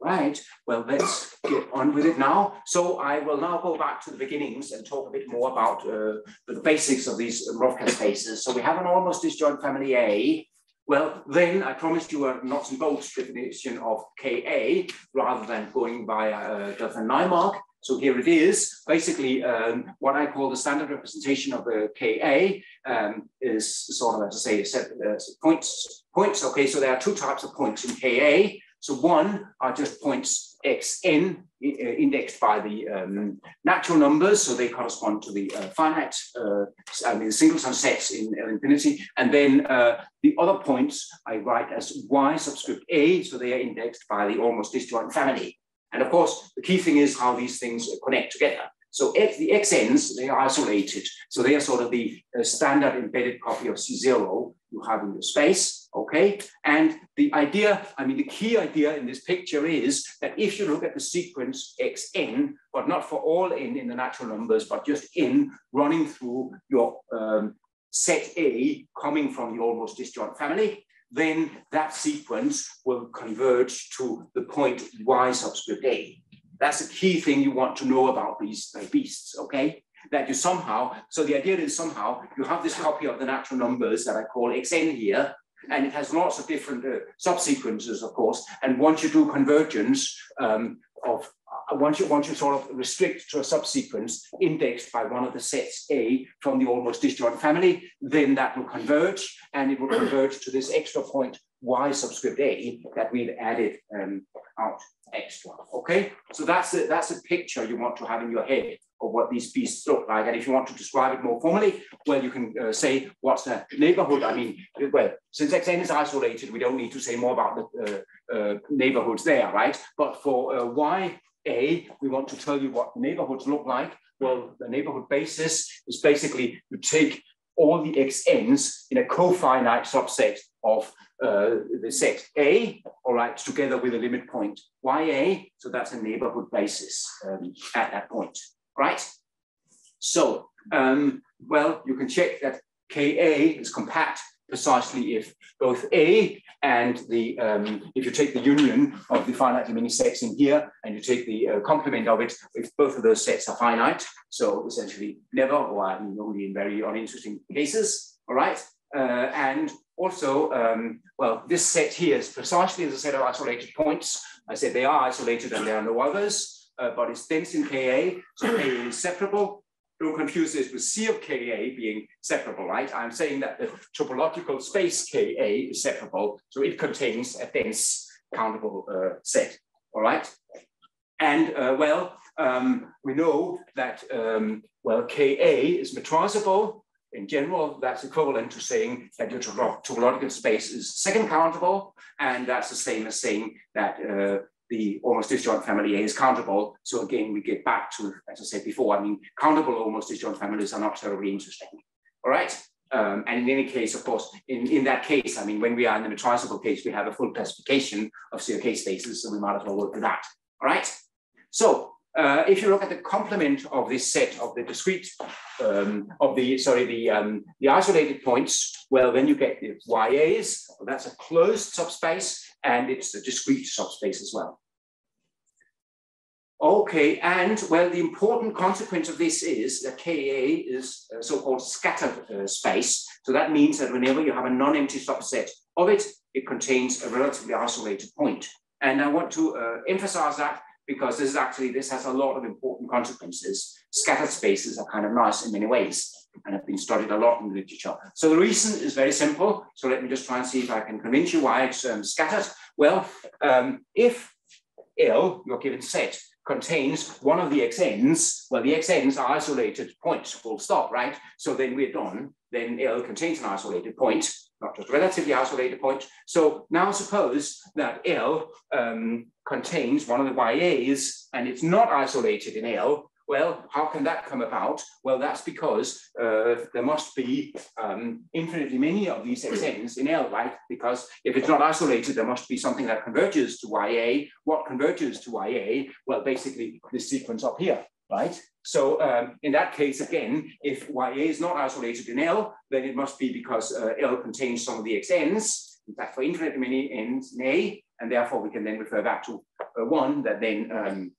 Right, well, let's get on with it now. So I will now go back to the beginnings and talk a bit more about uh, the basics of these Mrówka spaces. So we have an almost disjoint family A. Well, then I promised you a nuts and bolts definition of Ka rather than going by uh, Gelfand-Naimark. So here it is. Basically, um, what I call the standard representation of the Ka um, is sort of, as I say, a set uh, points. Points. Okay, so there are two types of points in Ka. So one are just points xn indexed by the um, natural numbers, so they correspond to the uh, finite, uh, I mean, singleton sets in L infinity. And then uh, the other points I write as y subscript a, so they are indexed by the almost disjoint family. And of course, the key thing is how these things connect together. So X, the XNs, they are isolated. So they are sort of the uh, standard embedded copy of C0 you have in your space, okay? And the idea, I mean, the key idea in this picture is that if you look at the sequence Xn, but not for all n in the natural numbers, but just n running through your um, set A coming from the almost disjoint family, then that sequence will converge to the point y subscript a. That's a key thing you want to know about these beasts, okay? That you somehow, so the idea is somehow you have this copy of the natural numbers that I call xn here, and it has lots of different uh, subsequences, of course. And once you do convergence um, of once you once you sort of restrict to a subsequence indexed by one of the sets A from the almost disjoint family, then that will converge and it will converge to this extra point Y subscript A that we've added um, out extra. Okay, so that's a, that's a picture you want to have in your head of what these beasts look like. And if you want to describe it more formally, well, you can uh, say what's the neighborhood. I mean, well, since Xn is isolated, we don't need to say more about the uh, uh, neighborhoods there, right? But for uh, Y a, we want to tell you what neighborhoods look like. Well, the neighborhood basis is basically you take all the xn's in a cofinite subset of uh, the set A, all right, together with a limit point YA. So that's a neighborhood basis um, at that point, right? So, um, well, you can check that KA is compact precisely if both A and the, um, if you take the union of the finitely many sets in here and you take the uh, complement of it, if both of those sets are finite, so essentially never, or I mean only in very uninteresting cases, all right? Uh, and also, um, well, this set here is precisely a set of isolated points. I said they are isolated and there are no others, uh, but it's dense in Ka, so Ka is separable don't confuse this with C of Ka being separable, right? I'm saying that the topological space Ka is separable, so it contains a dense countable uh, set, all right? And uh, well, um, we know that, um, well, Ka is metrizable. In general, that's equivalent to saying that your topological space is second countable, and that's the same as saying that uh, the almost disjoint family A is countable. So again, we get back to, as I said before, I mean, countable almost disjoint families are not terribly interesting. All right. Um, and in any case, of course, in, in that case, I mean, when we are in the metrizable case, we have a full classification of COK spaces, so we might as well work with that. All right. So uh, if you look at the complement of this set of the discrete, um, of the, sorry, the, um, the isolated points, well, then you get the YAs, well, that's a closed subspace, and it's a discrete subspace as well. Okay, and well, the important consequence of this is that Ka is a so-called scattered uh, space. So that means that whenever you have a non-empty subset of it, it contains a relatively isolated point. And I want to uh, emphasize that because this is actually, this has a lot of important consequences. Scattered spaces are kind of nice in many ways and have been studied a lot in the literature. So the reason is very simple. So let me just try and see if I can convince you why it's um, scattered. Well, um, if L, your given set, contains one of the xn's, well, the xn's are isolated points, full stop, right? So then we're done. Then L contains an isolated point, not just relatively isolated point. So now suppose that L um, contains one of the YAs and it's not isolated in L, well, how can that come about? Well, that's because uh, there must be um, infinitely many of these xn's in L, right? Because if it's not isolated, there must be something that converges to YA. What converges to YA? Well, basically this sequence up here, right? So um, in that case, again, if YA is not isolated in L, then it must be because uh, L contains some of the xn's. In fact, for infinitely many n's in A, and therefore we can then refer back to uh, one that then um,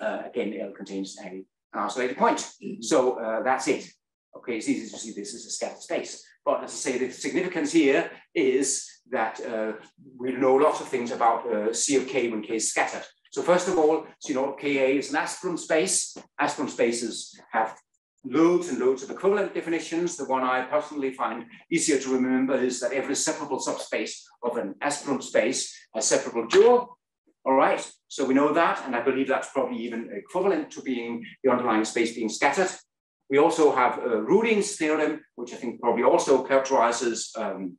uh, again, L contains an isolated point. Mm-hmm. So uh, that's it. Okay, it's easy to see this as a scattered space. But as I say, the significance here is that uh, we know lots of things about uh, C of K when K is scattered. So first of all, so you know, Ka is an Asplund space. Asplund spaces have loads and loads of equivalent definitions. The one I personally find easier to remember is that every separable subspace of an Asplund space has separable dual. All right, so we know that, and I believe that's probably even equivalent to being the underlying space being scattered. We also have uh, Rudin's theorem, which I think probably also characterizes um,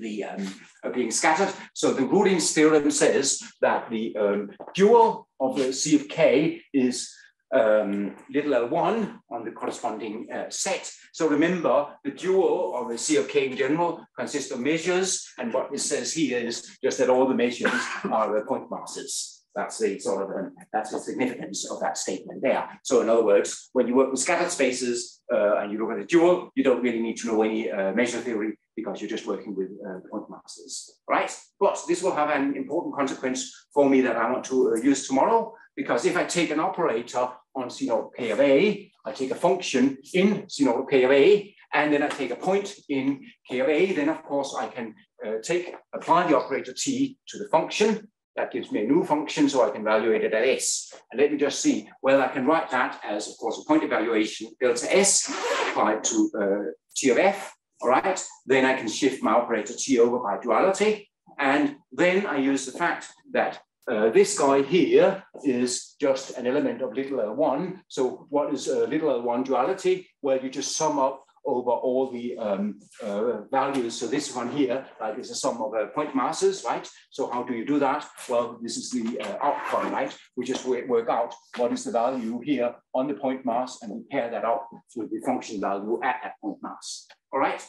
the um, uh, being scattered. So the Rudin's theorem says that the um, dual of the C of K is um, little l1 on the corresponding uh, set. So remember, the dual of the C of K in general consists of measures, and what it says here is just that all the measures are the point masses. That's the sort of um, that's the significance of that statement there. So in other words, when you work with scattered spaces uh, and you look at a dual, you don't really need to know any uh, measure theory because you're just working with uh, point masses, right? But this will have an important consequence for me that I want to uh, use tomorrow, because if I take an operator on naught K of A, I take a function in naught K of A, and then I take a point in K of A, then of course I can uh, take, apply the operator T to the function. That gives me a new function, so I can evaluate it at S. And let me just see, well, I can write that as, of course, a point evaluation delta S applied to uh, T of F, all right? Then I can shift my operator T over by duality. And then I use the fact that uh, this guy here is just an element of little l1. So what is uh, little l1 duality? Well, you just sum up over all the um, uh, values. So this one here right, is a sum of uh, point masses, right? So how do you do that? Well, this is the uh, outcome, right? We just work out what is the value here on the point mass and we pair that up with the function value at that point mass, all right?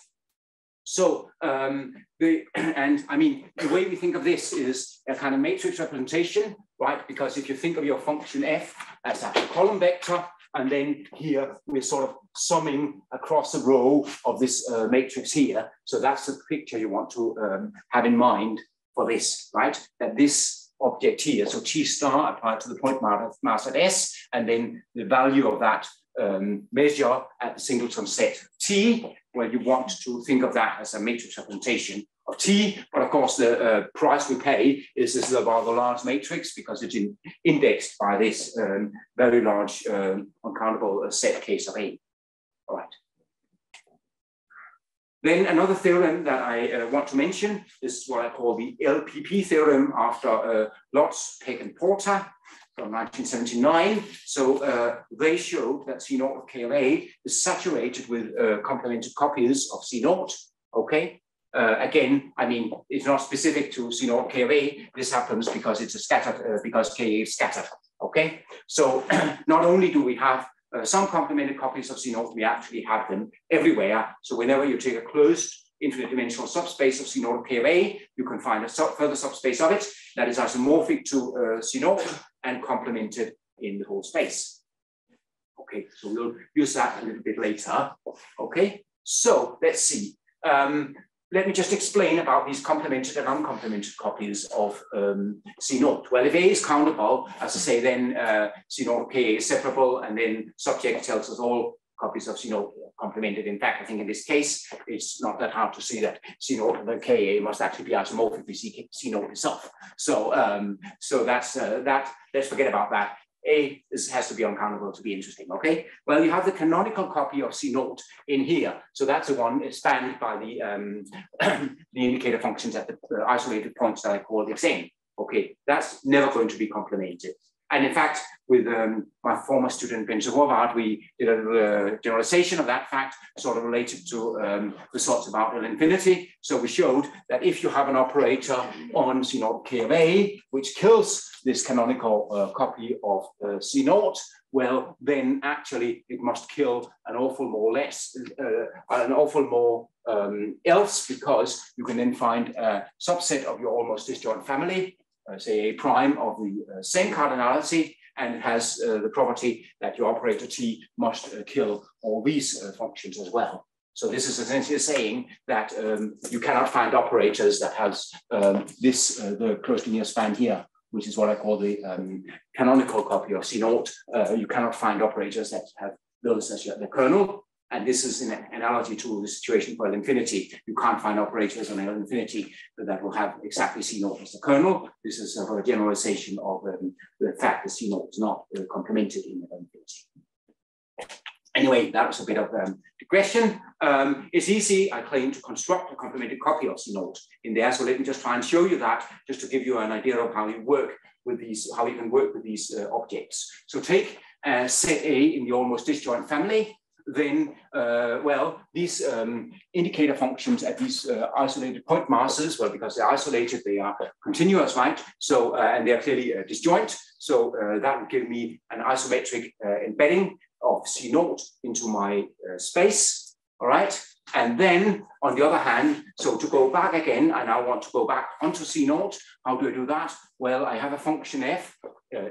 So um, the and I mean the way we think of this is a kind of matrix representation, right? Because if you think of your function f as a column vector, and then here we're sort of summing across a row of this uh, matrix here. So that's the picture you want to um, have in mind for this, right? That this object here, so T star applied to the point mass at S, and then the value of that um, measure at the singleton set T, where you want to think of that as a matrix representation of T. But of course, the uh, price we pay is this is a rather large matrix because it's in, indexed by this um, very large um, uncountable uh, set case of A. All right. Then another theorem that I uh, want to mention is what I call the LPP theorem after uh, Lotz, Peck, and Porter from 1979. So uh, they showed that C naught of K of A is saturated with uh, complemented copies of C naught. Okay. Uh, again, I mean, it's not specific to C naught K of A. This happens because it's a scattered, uh, because K is scattered. Okay. So not only do we have uh, some complemented copies of C naught, we actually have them everywhere. So whenever you take a closed infinite dimensional subspace of C naught of K you can find a sub further subspace of it that is isomorphic to uh, C naught and complemented in the whole space. Okay, so we'll use that a little bit later. Okay, so let's see. Um, let me just explain about these complemented and uncomplemented copies of um, C naught. Well, if A is countable, as I say, then uh, C naught K is separable, and then Sobczyk tells us all copies of C naught complemented. In fact, I think in this case, it's not that hard to see that C naught the Ka must actually be isomorphic with C, C itself. So, um, so that's uh, that. Let's forget about that. A is, has to be uncountable to be interesting, okay? Well, you have the canonical copy of C naught in here. So that's the one spanned by the, um, the indicator functions at the isolated points that I call the same. Okay, that's never going to be complemented. And in fact, with um, my former student, Ben Horvath, we did a uh, generalization of that fact, sort of related to um, results about L infinity. So we showed that if you have an operator on C naught K of A, which kills this canonical uh, copy of uh, C naught, well, then actually it must kill an awful more less, uh, an awful more um, else, because you can then find a subset of your almost disjoint family say a prime of the uh, same cardinality and has uh, the property that your operator T must kill all these functions as well. So this is essentially saying that um, you cannot find operators that has um, this, uh, the closed linear span here, which is what I call the um, canonical copy of C naught. Uh, you cannot find operators that have those as the kernel. And this is an analogy to the situation for L infinity. You can't find operators on L infinity that will have exactly C naught as the kernel. This is a generalization of um, the fact that C naught is not uh, complemented in L infinity. Anyway, that was a bit of um, digression. Um, it's easy, I claim, to construct a complemented copy of C naught in there. So let me just try and show you that, just to give you an idea of how you work with these, how you can work with these uh, objects. So take uh, set A in the almost disjoint family then, uh, well, these um, indicator functions at these uh, isolated point masses, well, because they're isolated, they are continuous, right? So, uh, and they're clearly uh, disjoint. So uh, that would give me an isometric uh, embedding of C naught into my space, all right? And then on the other hand, so to go back again, I now want to go back onto C naught. How do I do that? Well, I have a function f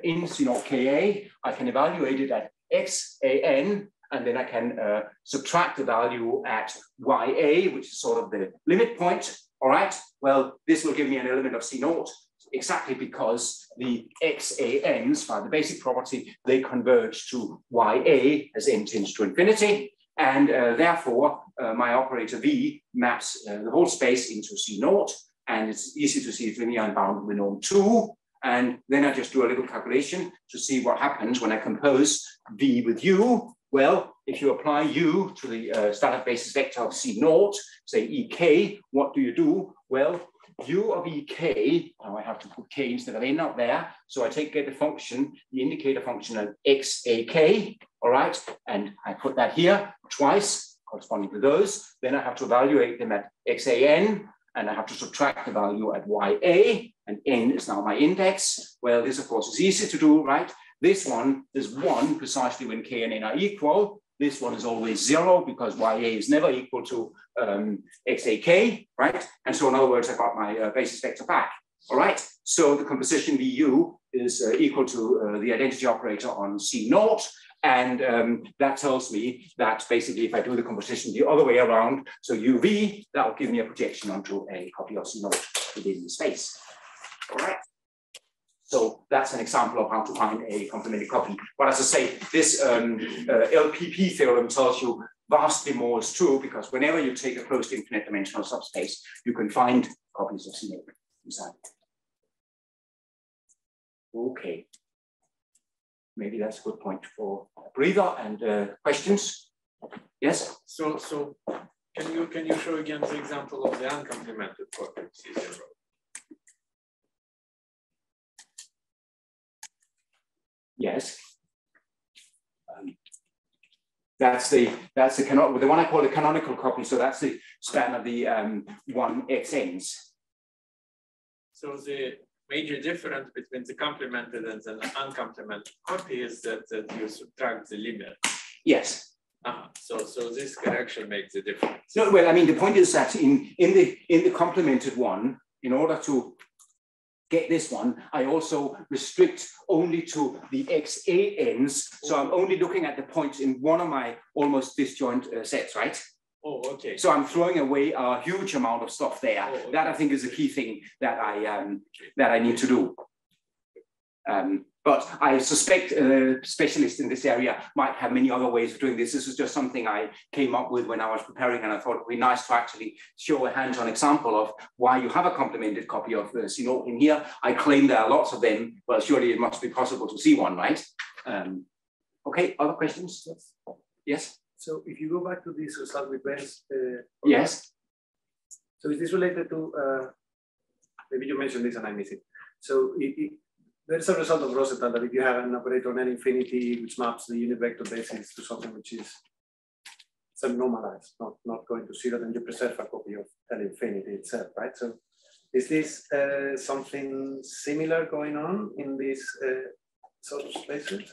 in C naught Ka. I can evaluate it at xan and then I can uh, subtract the value at ya, which is sort of the limit point. All right, well, this will give me an element of C naught exactly because the XANs, by the basic property, they converge to YA as n tends to infinity. And uh, therefore, uh, my operator V maps uh, the whole space into C naught. And it's easy to see it's linear and bounded with norm two. And then I just do a little calculation to see what happens when I compose V with U. Well, if you apply u to the uh, standard basis vector of c naught, say ek, what do you do? Well, u of ek, now I have to put k instead of n up there, so I take get the function, the indicator function of xak, all right, and I put that here twice, corresponding to those, then I have to evaluate them at xan, and I have to subtract the value at ya, and n is now my index. Well, this of course is easy to do, right? This one is one precisely when k and n are equal. this one is always zero because ya is never equal to um, xak, right? And so in other words, I got my uh, basis vector back. All right, so the composition VU is uh, equal to uh, the identity operator on C naught. And um, that tells me that basically if I do the composition the other way around, so UV, that will give me a projection onto a copy of C naught within the space. All right. So that's an example of how to find a complementary copy. But as I say, this um, uh, LPP theorem tells you vastly more is true because whenever you take a closed infinite dimensional subspace, you can find copies of naught inside. Okay. Maybe that's a good point for a breather and uh, questions. Yes? So, so can you can you show again the example of the uncomplemented copy of Yes. Um, that's the that's the the one I call the canonical copy. So that's the span of the um, one xn's. So the major difference between the complemented and the uncomplemented copy is that, that you subtract the limit. Yes. Uh, so so this correction makes a difference. No, well, I mean the point is that in in the in the complemented one, in order to get this one, I also restrict only to the XANs. So I'm only looking at the points in one of my almost disjoint uh, sets, right? Oh, okay. So I'm throwing away a huge amount of stuff there. Oh, okay. That I think is a key thing that I um, that I need to do. Um, but I suspect uh, specialists in this area might have many other ways of doing this. This is just something I came up with when I was preparing, and I thought it would be nice to actually show a hands-on example of why you have a complemented copy of the C0 in here. I claim there are lots of them. Well, surely it must be possible to see one, right? Um, okay, other questions? Yes? So if you go back to this result with Ben's, uh, Yes? so is this related to, uh, maybe you mentioned this and I missed it. So it, it, there's a result of Rosenthal that if you have an operator on L infinity which maps the unit vector basis to something which is subnormalized, not, not going to zero, then you preserve a copy of L infinity itself, right? So is this uh, something similar going on in these uh, sort of spaces?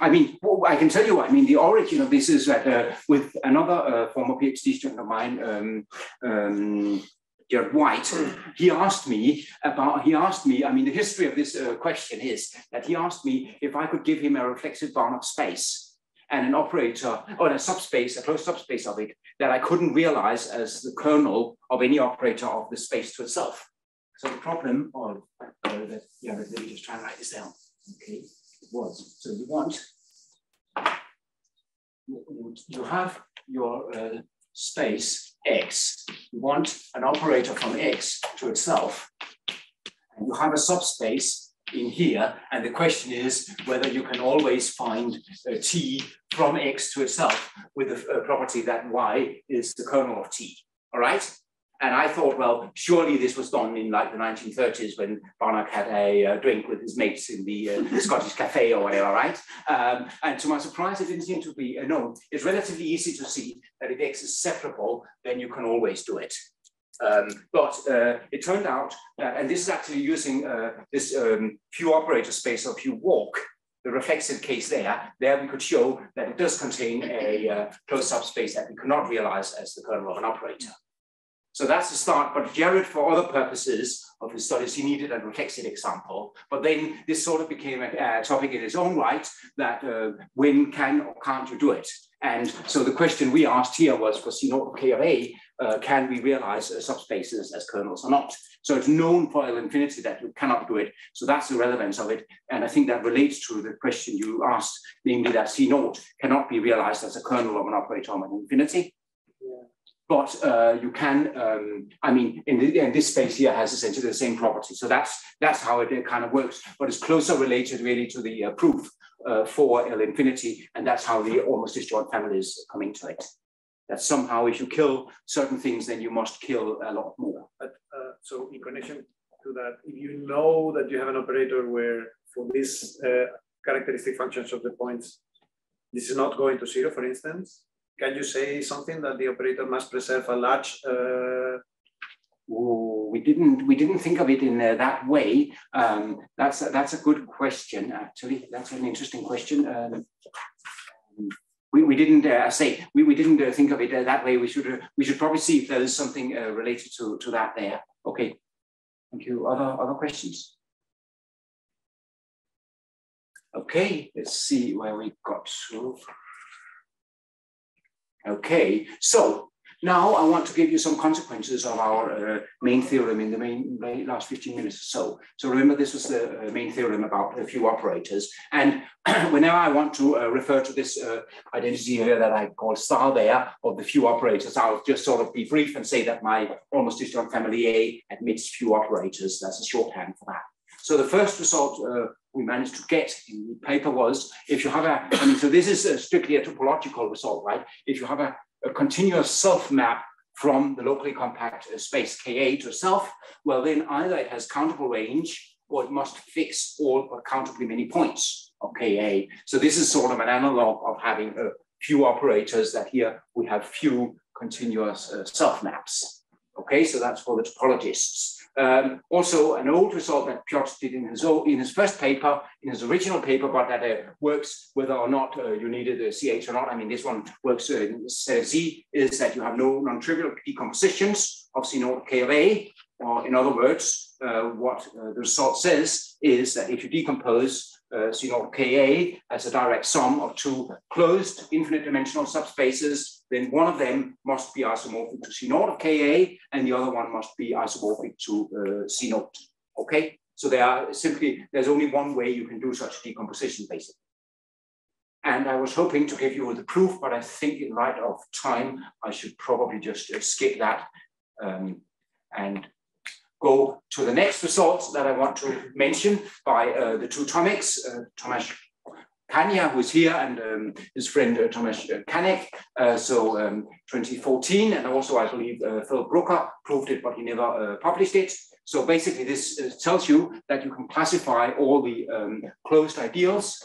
I mean, I can tell you, I mean, the origin of this is that uh, with another uh, former PhD student of mine, um, um, Jared White, he asked me about, he asked me, I mean, the history of this uh, question is that he asked me if I could give him a reflexive Banach space and an operator or a subspace, a closed subspace of it that I couldn't realize as the kernel of any operator of the space to itself. So the problem of, uh, that, yeah, let me just try and write this down. Okay, it was. So you want, you have your uh, space X. You want an operator from X to itself. And you have a subspace in here. And the question is whether you can always find a T from X to itself with a property that Y is the kernel of T. All right? And I thought, well, surely this was done in like the 1930s when Banach had a uh, drink with his mates in the uh, Scottish cafe or whatever, right? Um, and to my surprise, it didn't seem to be uh, known. It's relatively easy to see that if X is separable, then you can always do it. Um, but uh, it turned out that, and this is actually using uh, this um, few operator space of Hugh Wark, the reflexive case there, there we could show that it does contain a uh, closed subspace that we cannot realize as the kernel of an operator. So that's the start. But Jared, for other purposes of his studies, he needed a reflexive example. But then this sort of became a, a topic in its own right that uh, when can or can't you do it? And so the question we asked here was for C naught of K of A, uh, can we realize uh, subspaces as kernels or not? So it's known for L infinity that you cannot do it. So that's the relevance of it. And I think that relates to the question you asked, namely that C naught cannot be realized as a kernel of an operator on infinity but uh, you can, um, I mean, in, the, in, this space here has essentially the same property. So that's that's how it, kind of works, but it's closer related really to the uh, proof uh, for L infinity, and that's how the almost disjoint families come into it. That somehow if you kill certain things, then you must kill a lot more. But, uh, so in connection to that, if you know that you have an operator where for these uh, characteristic functions of the points, this is not going to zero, for instance, can you say something that the operator must preserve a large uh... Ooh, we didn't we didn't think of it in uh, that way. Um, that's that's a good question. Actually, that's an interesting question. Um, we, we didn't uh, say we, we didn't uh, think of it uh, that way. We should uh, we should probably see if there is something related to to that there. Okay, thank you. Other other questions? Okay, let's see where we got to. Okay, so now I want to give you some consequences of our uh, main theorem in the main last 15 minutes or so. So remember this was the uh, main theorem about a few operators. And whenever I want to uh, refer to this uh, identity here that I call star there of the few operators, I'll just sort of be brief and say that my almost disjoint family A admits few operators. That's a shorthand for that. So the first result uh, we managed to get in the paper was if you have a, I mean, so this is strictly a topological result, right? If you have a, a continuous self map from the locally compact uh, space Ka to self, well, then either it has countable range or it must fix all but countably many points of Ka. So this is sort of an analog of having a few operators that here we have few continuous uh, self maps. Okay, so that's for the topologists. Um, also, an old result that Piotr did in his, own, in his first paper, in his original paper, but that uh, works whether or not uh, you needed a CH or not. I mean, this one works uh, Z, is that you have no non-trivial decompositions of C naught K of A. Or in other words, uh, what uh, the result says is that if you decompose uh, C naught Ka as a direct sum of two closed infinite dimensional subspaces, then one of them must be isomorphic to C naught of Ka, and the other one must be isomorphic to uh, C naught. Okay, so there are simply there's only one way you can do such decomposition, basically. And I was hoping to give you the proof, but I think in light of time, I should probably just uh, skip that um, and go to the next results that I want to mention by uh, the two Tomeks, uh, Thomas Kania, who is here, and um, his friend uh, Thomas uh, Kochanek. Uh, so um, 2014, and also I believe uh, Phil Brooker proved it, but he never uh, published it. So basically this uh, tells you that you can classify all the um, closed ideals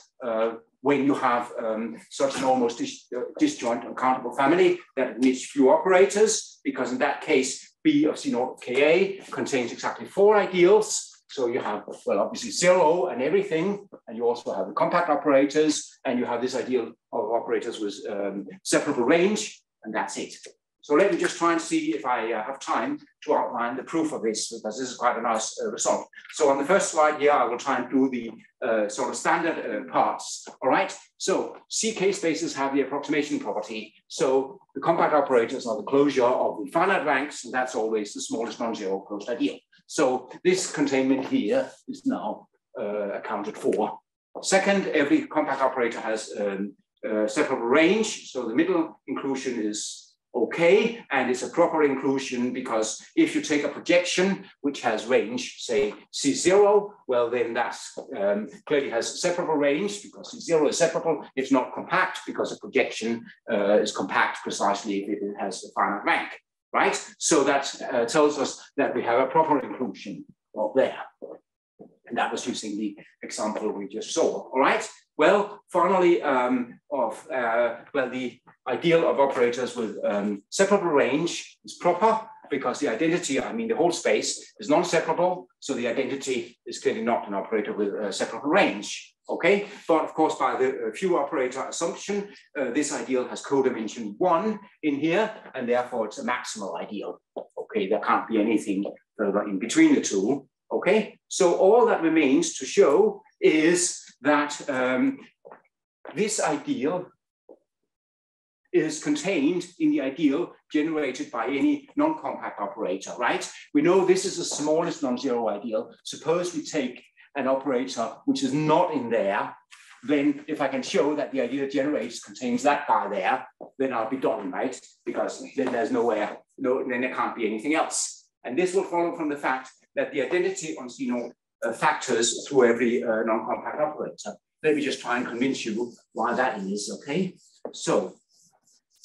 when you have um, such an almost dis disjoint uncountable family that admits few operators, because in that case, B of C naught of Ka contains exactly four ideals. So you have, well, obviously zero and everything, and you also have the compact operators, and you have this ideal of operators with um, separable range, and that's it. So let me just try and see if I uh, have time to outline the proof of this, because this is quite a nice uh, result. So on the first slide here, I will try and do the uh, sort of standard uh, parts. All right. So CK spaces have the approximation property. So the compact operators are the closure of the finite ranks, and that's always the smallest non-zero closed ideal. So this containment here is now uh, accounted for. Second, every compact operator has um, a separable range. So the middle inclusion is okay, and it's a proper inclusion because if you take a projection which has range, say C0, well then that um, clearly has separable range because C0 is separable. It's not compact because a projection uh, is compact precisely if it has a finite rank, right? So that uh, tells us that we have a proper inclusion of there. And that was using the example we just saw, all right? Well, finally, um, of uh, well, the ideal of operators with um, separable range is proper because the identity, I mean, the whole space is non-separable, so the identity is clearly not an operator with a separable range. Okay, but of course, by the uh, few operator assumption, uh, this ideal has codimension one in here, and therefore it's a maximal ideal. Okay, there can't be anything further in between the two. Okay, so all that remains to show is that um, this ideal is contained in the ideal generated by any non-compact operator, right? We know this is the smallest non-zero ideal. Suppose we take an operator which is not in there, then if I can show that the ideal generates contains that bar there, then I'll be done, right? Because then there's nowhere, no, then there can't be anything else. And this will follow from the fact that the identity on C uh, factors through every uh, non-compact operator. Let me just try and convince you why that is, okay? So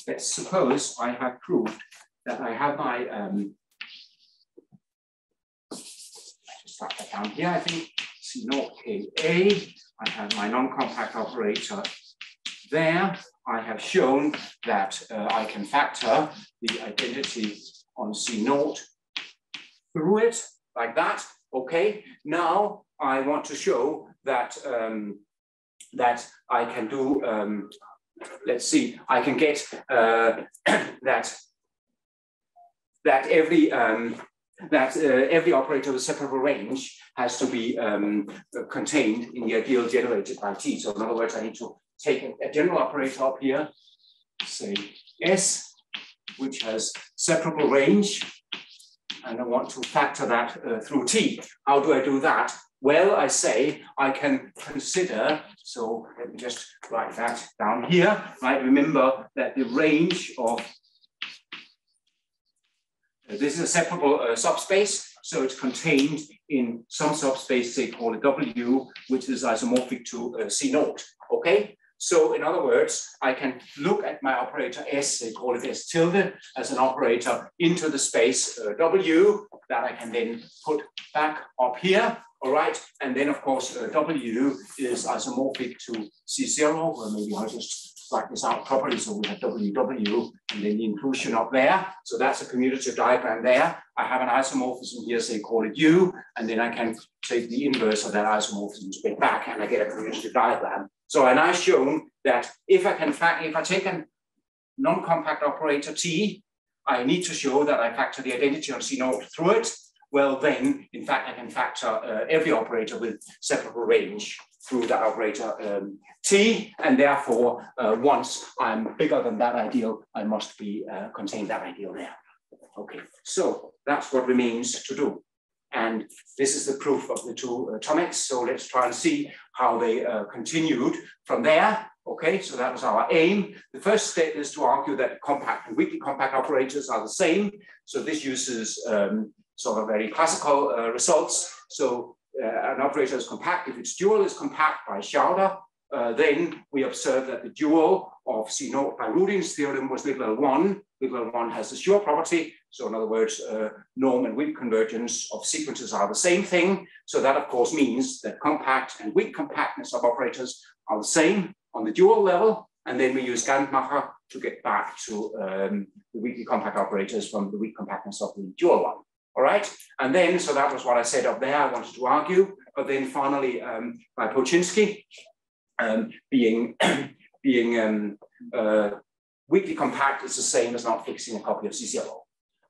let's suppose I have proved that I have my, um, just write that down here, I think, C naught Ka, I have my non-compact operator there. I have shown that uh, I can factor the identity on C naught through it like that. Okay, now I want to show that um, that I can do um, let's see, I can get uh, that that every um, that uh, every operator with separable range has to be um, contained in the ideal generated by T. So in other words, I need to take a, a general operator up here, say S, which has separable range, and I want to factor that uh, through T. How do I do that? Well, I say I can consider, so let me just write that down here, right? Remember that the range of, uh, this is a separable uh, subspace, so it's contained in some subspace, say call it W, which is isomorphic to uh, C naught, okay? So in other words, I can look at my operator S, they call it S tilde, as an operator into the space uh, W that I can then put back up here, all right? And then of course, uh, W is isomorphic to C0, or maybe I'll just write this out properly. So we have WW and then the inclusion up there. So that's a commutative diagram there. I have an isomorphism here, say call it U, and then I can take the inverse of that isomorphism back and I get a commutative diagram. So and I've shown that if I can fact, if I take a non-compact operator T, I need to show that I factor the identity on C0 through it. Well, then, in fact, I can factor uh, every operator with separable range through that operator um, T, and therefore, uh, once I'm bigger than that ideal, I must be uh, that ideal there. Okay, so that's what remains to do. And this is the proof of the two Tomeks. So let's try and see how they uh, continued from there. Okay, so that was our aim. The first step is to argue that compact and weakly compact operators are the same. So this uses um, sort of very classical uh, results. So uh, an operator is compact if its dual is compact by Schauder. Uh, then we observe that the dual of C naught by Rudin's theorem was little l1. Little l1 has the Schur property. So in other words, uh, norm and weak convergence of sequences are the same thing. So that of course means that compact and weak compactness of operators are the same on the dual level. And then we use Gantmacher to get back to um, the weakly compact operators from the weak compactness of the dual one. All right. And then, so that was what I said up there. I wanted to argue. But then finally, um, by Pełczyński, um, being, being um, uh, weakly compact is the same as not fixing a copy of C0.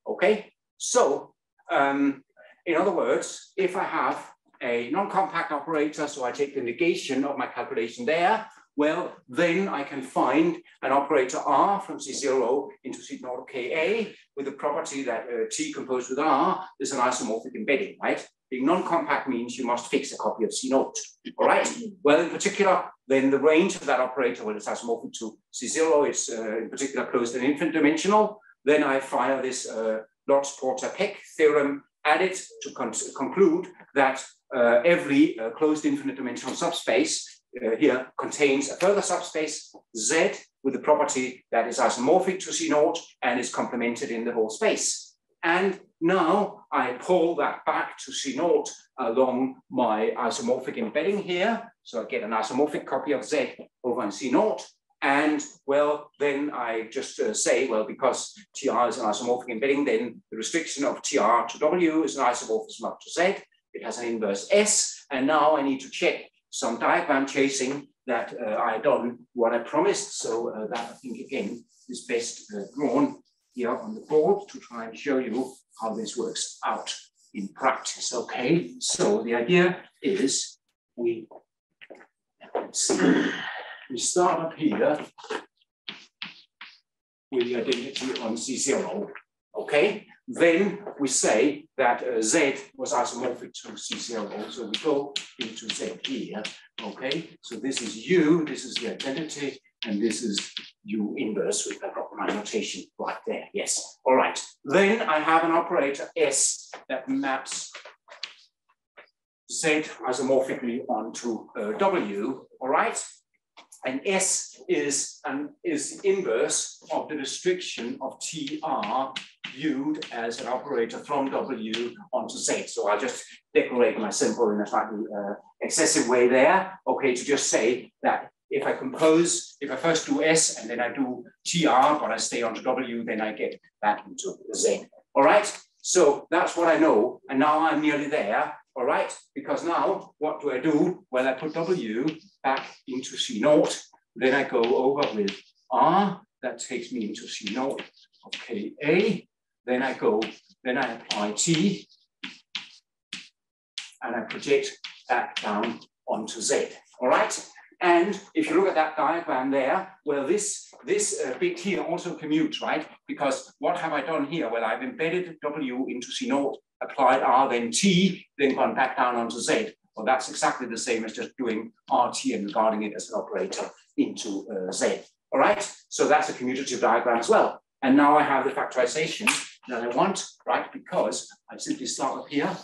Okay. So, um, in other words, if I have a non-compact operator, so I take the negation of my calculation there, well, then I can find an operator R from C0 into C naught Ka with the property that uh, T composed with R is an isomorphic embedding, right? Being non-compact means you must fix a copy of C naught, all right? Well, in particular, then the range of that operator, when it's isomorphic to C0, is uh, in particular closed and infinite dimensional. Then I fire this uh, Lotz-Porter-Peck theorem at it to con conclude that uh, every uh, closed infinite dimensional subspace uh, here contains a further subspace Z with the property that is isomorphic to C naught and is complemented in the whole space. And now I pull that back to C naught along my isomorphic embedding here. So I get an isomorphic copy of Z over in C naught. And well, then I just uh, say, well, because TR is an isomorphic embedding, then the restriction of TR to W is an isomorphism up to Z. It has an inverse S. And now I need to check some diagram chasing that uh, I done what I promised. So uh, that I think again is best uh, drawn here on the board to try and show you how this works out in practice. Okay, so the idea is we see, we start up here with the identity on C0. Okay, then we say that uh, Z was isomorphic to C0. So we go into Z here. Okay, so this is U, this is the identity, and this is U inverse. Got my notation right there. Yes. All right. Then I have an operator S that maps Z isomorphically onto uh, W. All right. And S is an is inverse of the restriction of TR viewed as an operator from W onto Z. So I'll just decorate my symbol in a slightly uh, excessive way there. Okay, to just say that if I compose, if I first do S and then I do TR, but I stay onto W, then I get back into Z. All right, so that's what I know. And now I'm nearly there. All right, because now what do I do? Well, I put W back into C naught. Then I go over with R, that takes me into C naught of KA. Then I go, then I apply T, and I project that down onto Z, all right? And if you look at that diagram there, well, this, this uh, bit here also commutes, right? Because what have I done here? Well, I've embedded W into C naught, applied R, then T, then gone back down onto Z. Well, that's exactly the same as just doing RT and regarding it as an operator into uh, Z. All right, so that's a commutative diagram as well. And now I have the factorization that I want, right? Because I simply start up here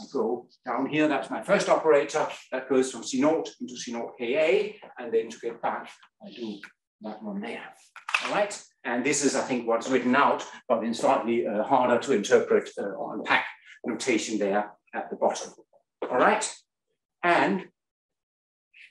I go down here, that's my first operator, that goes from C naught into C naught KA, and then to get back, I do that one there. All right, and this is, I think, what's written out, but in slightly uh, harder to interpret uh, or unpack notation there at the bottom. All right, and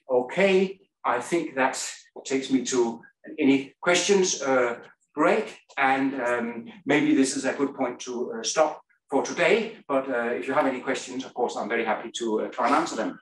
okay, I think that takes me to any questions, uh, break, and um, maybe this is a good point to uh, stop for today. But uh, if you have any questions, of course, I'm very happy to uh, try and answer them.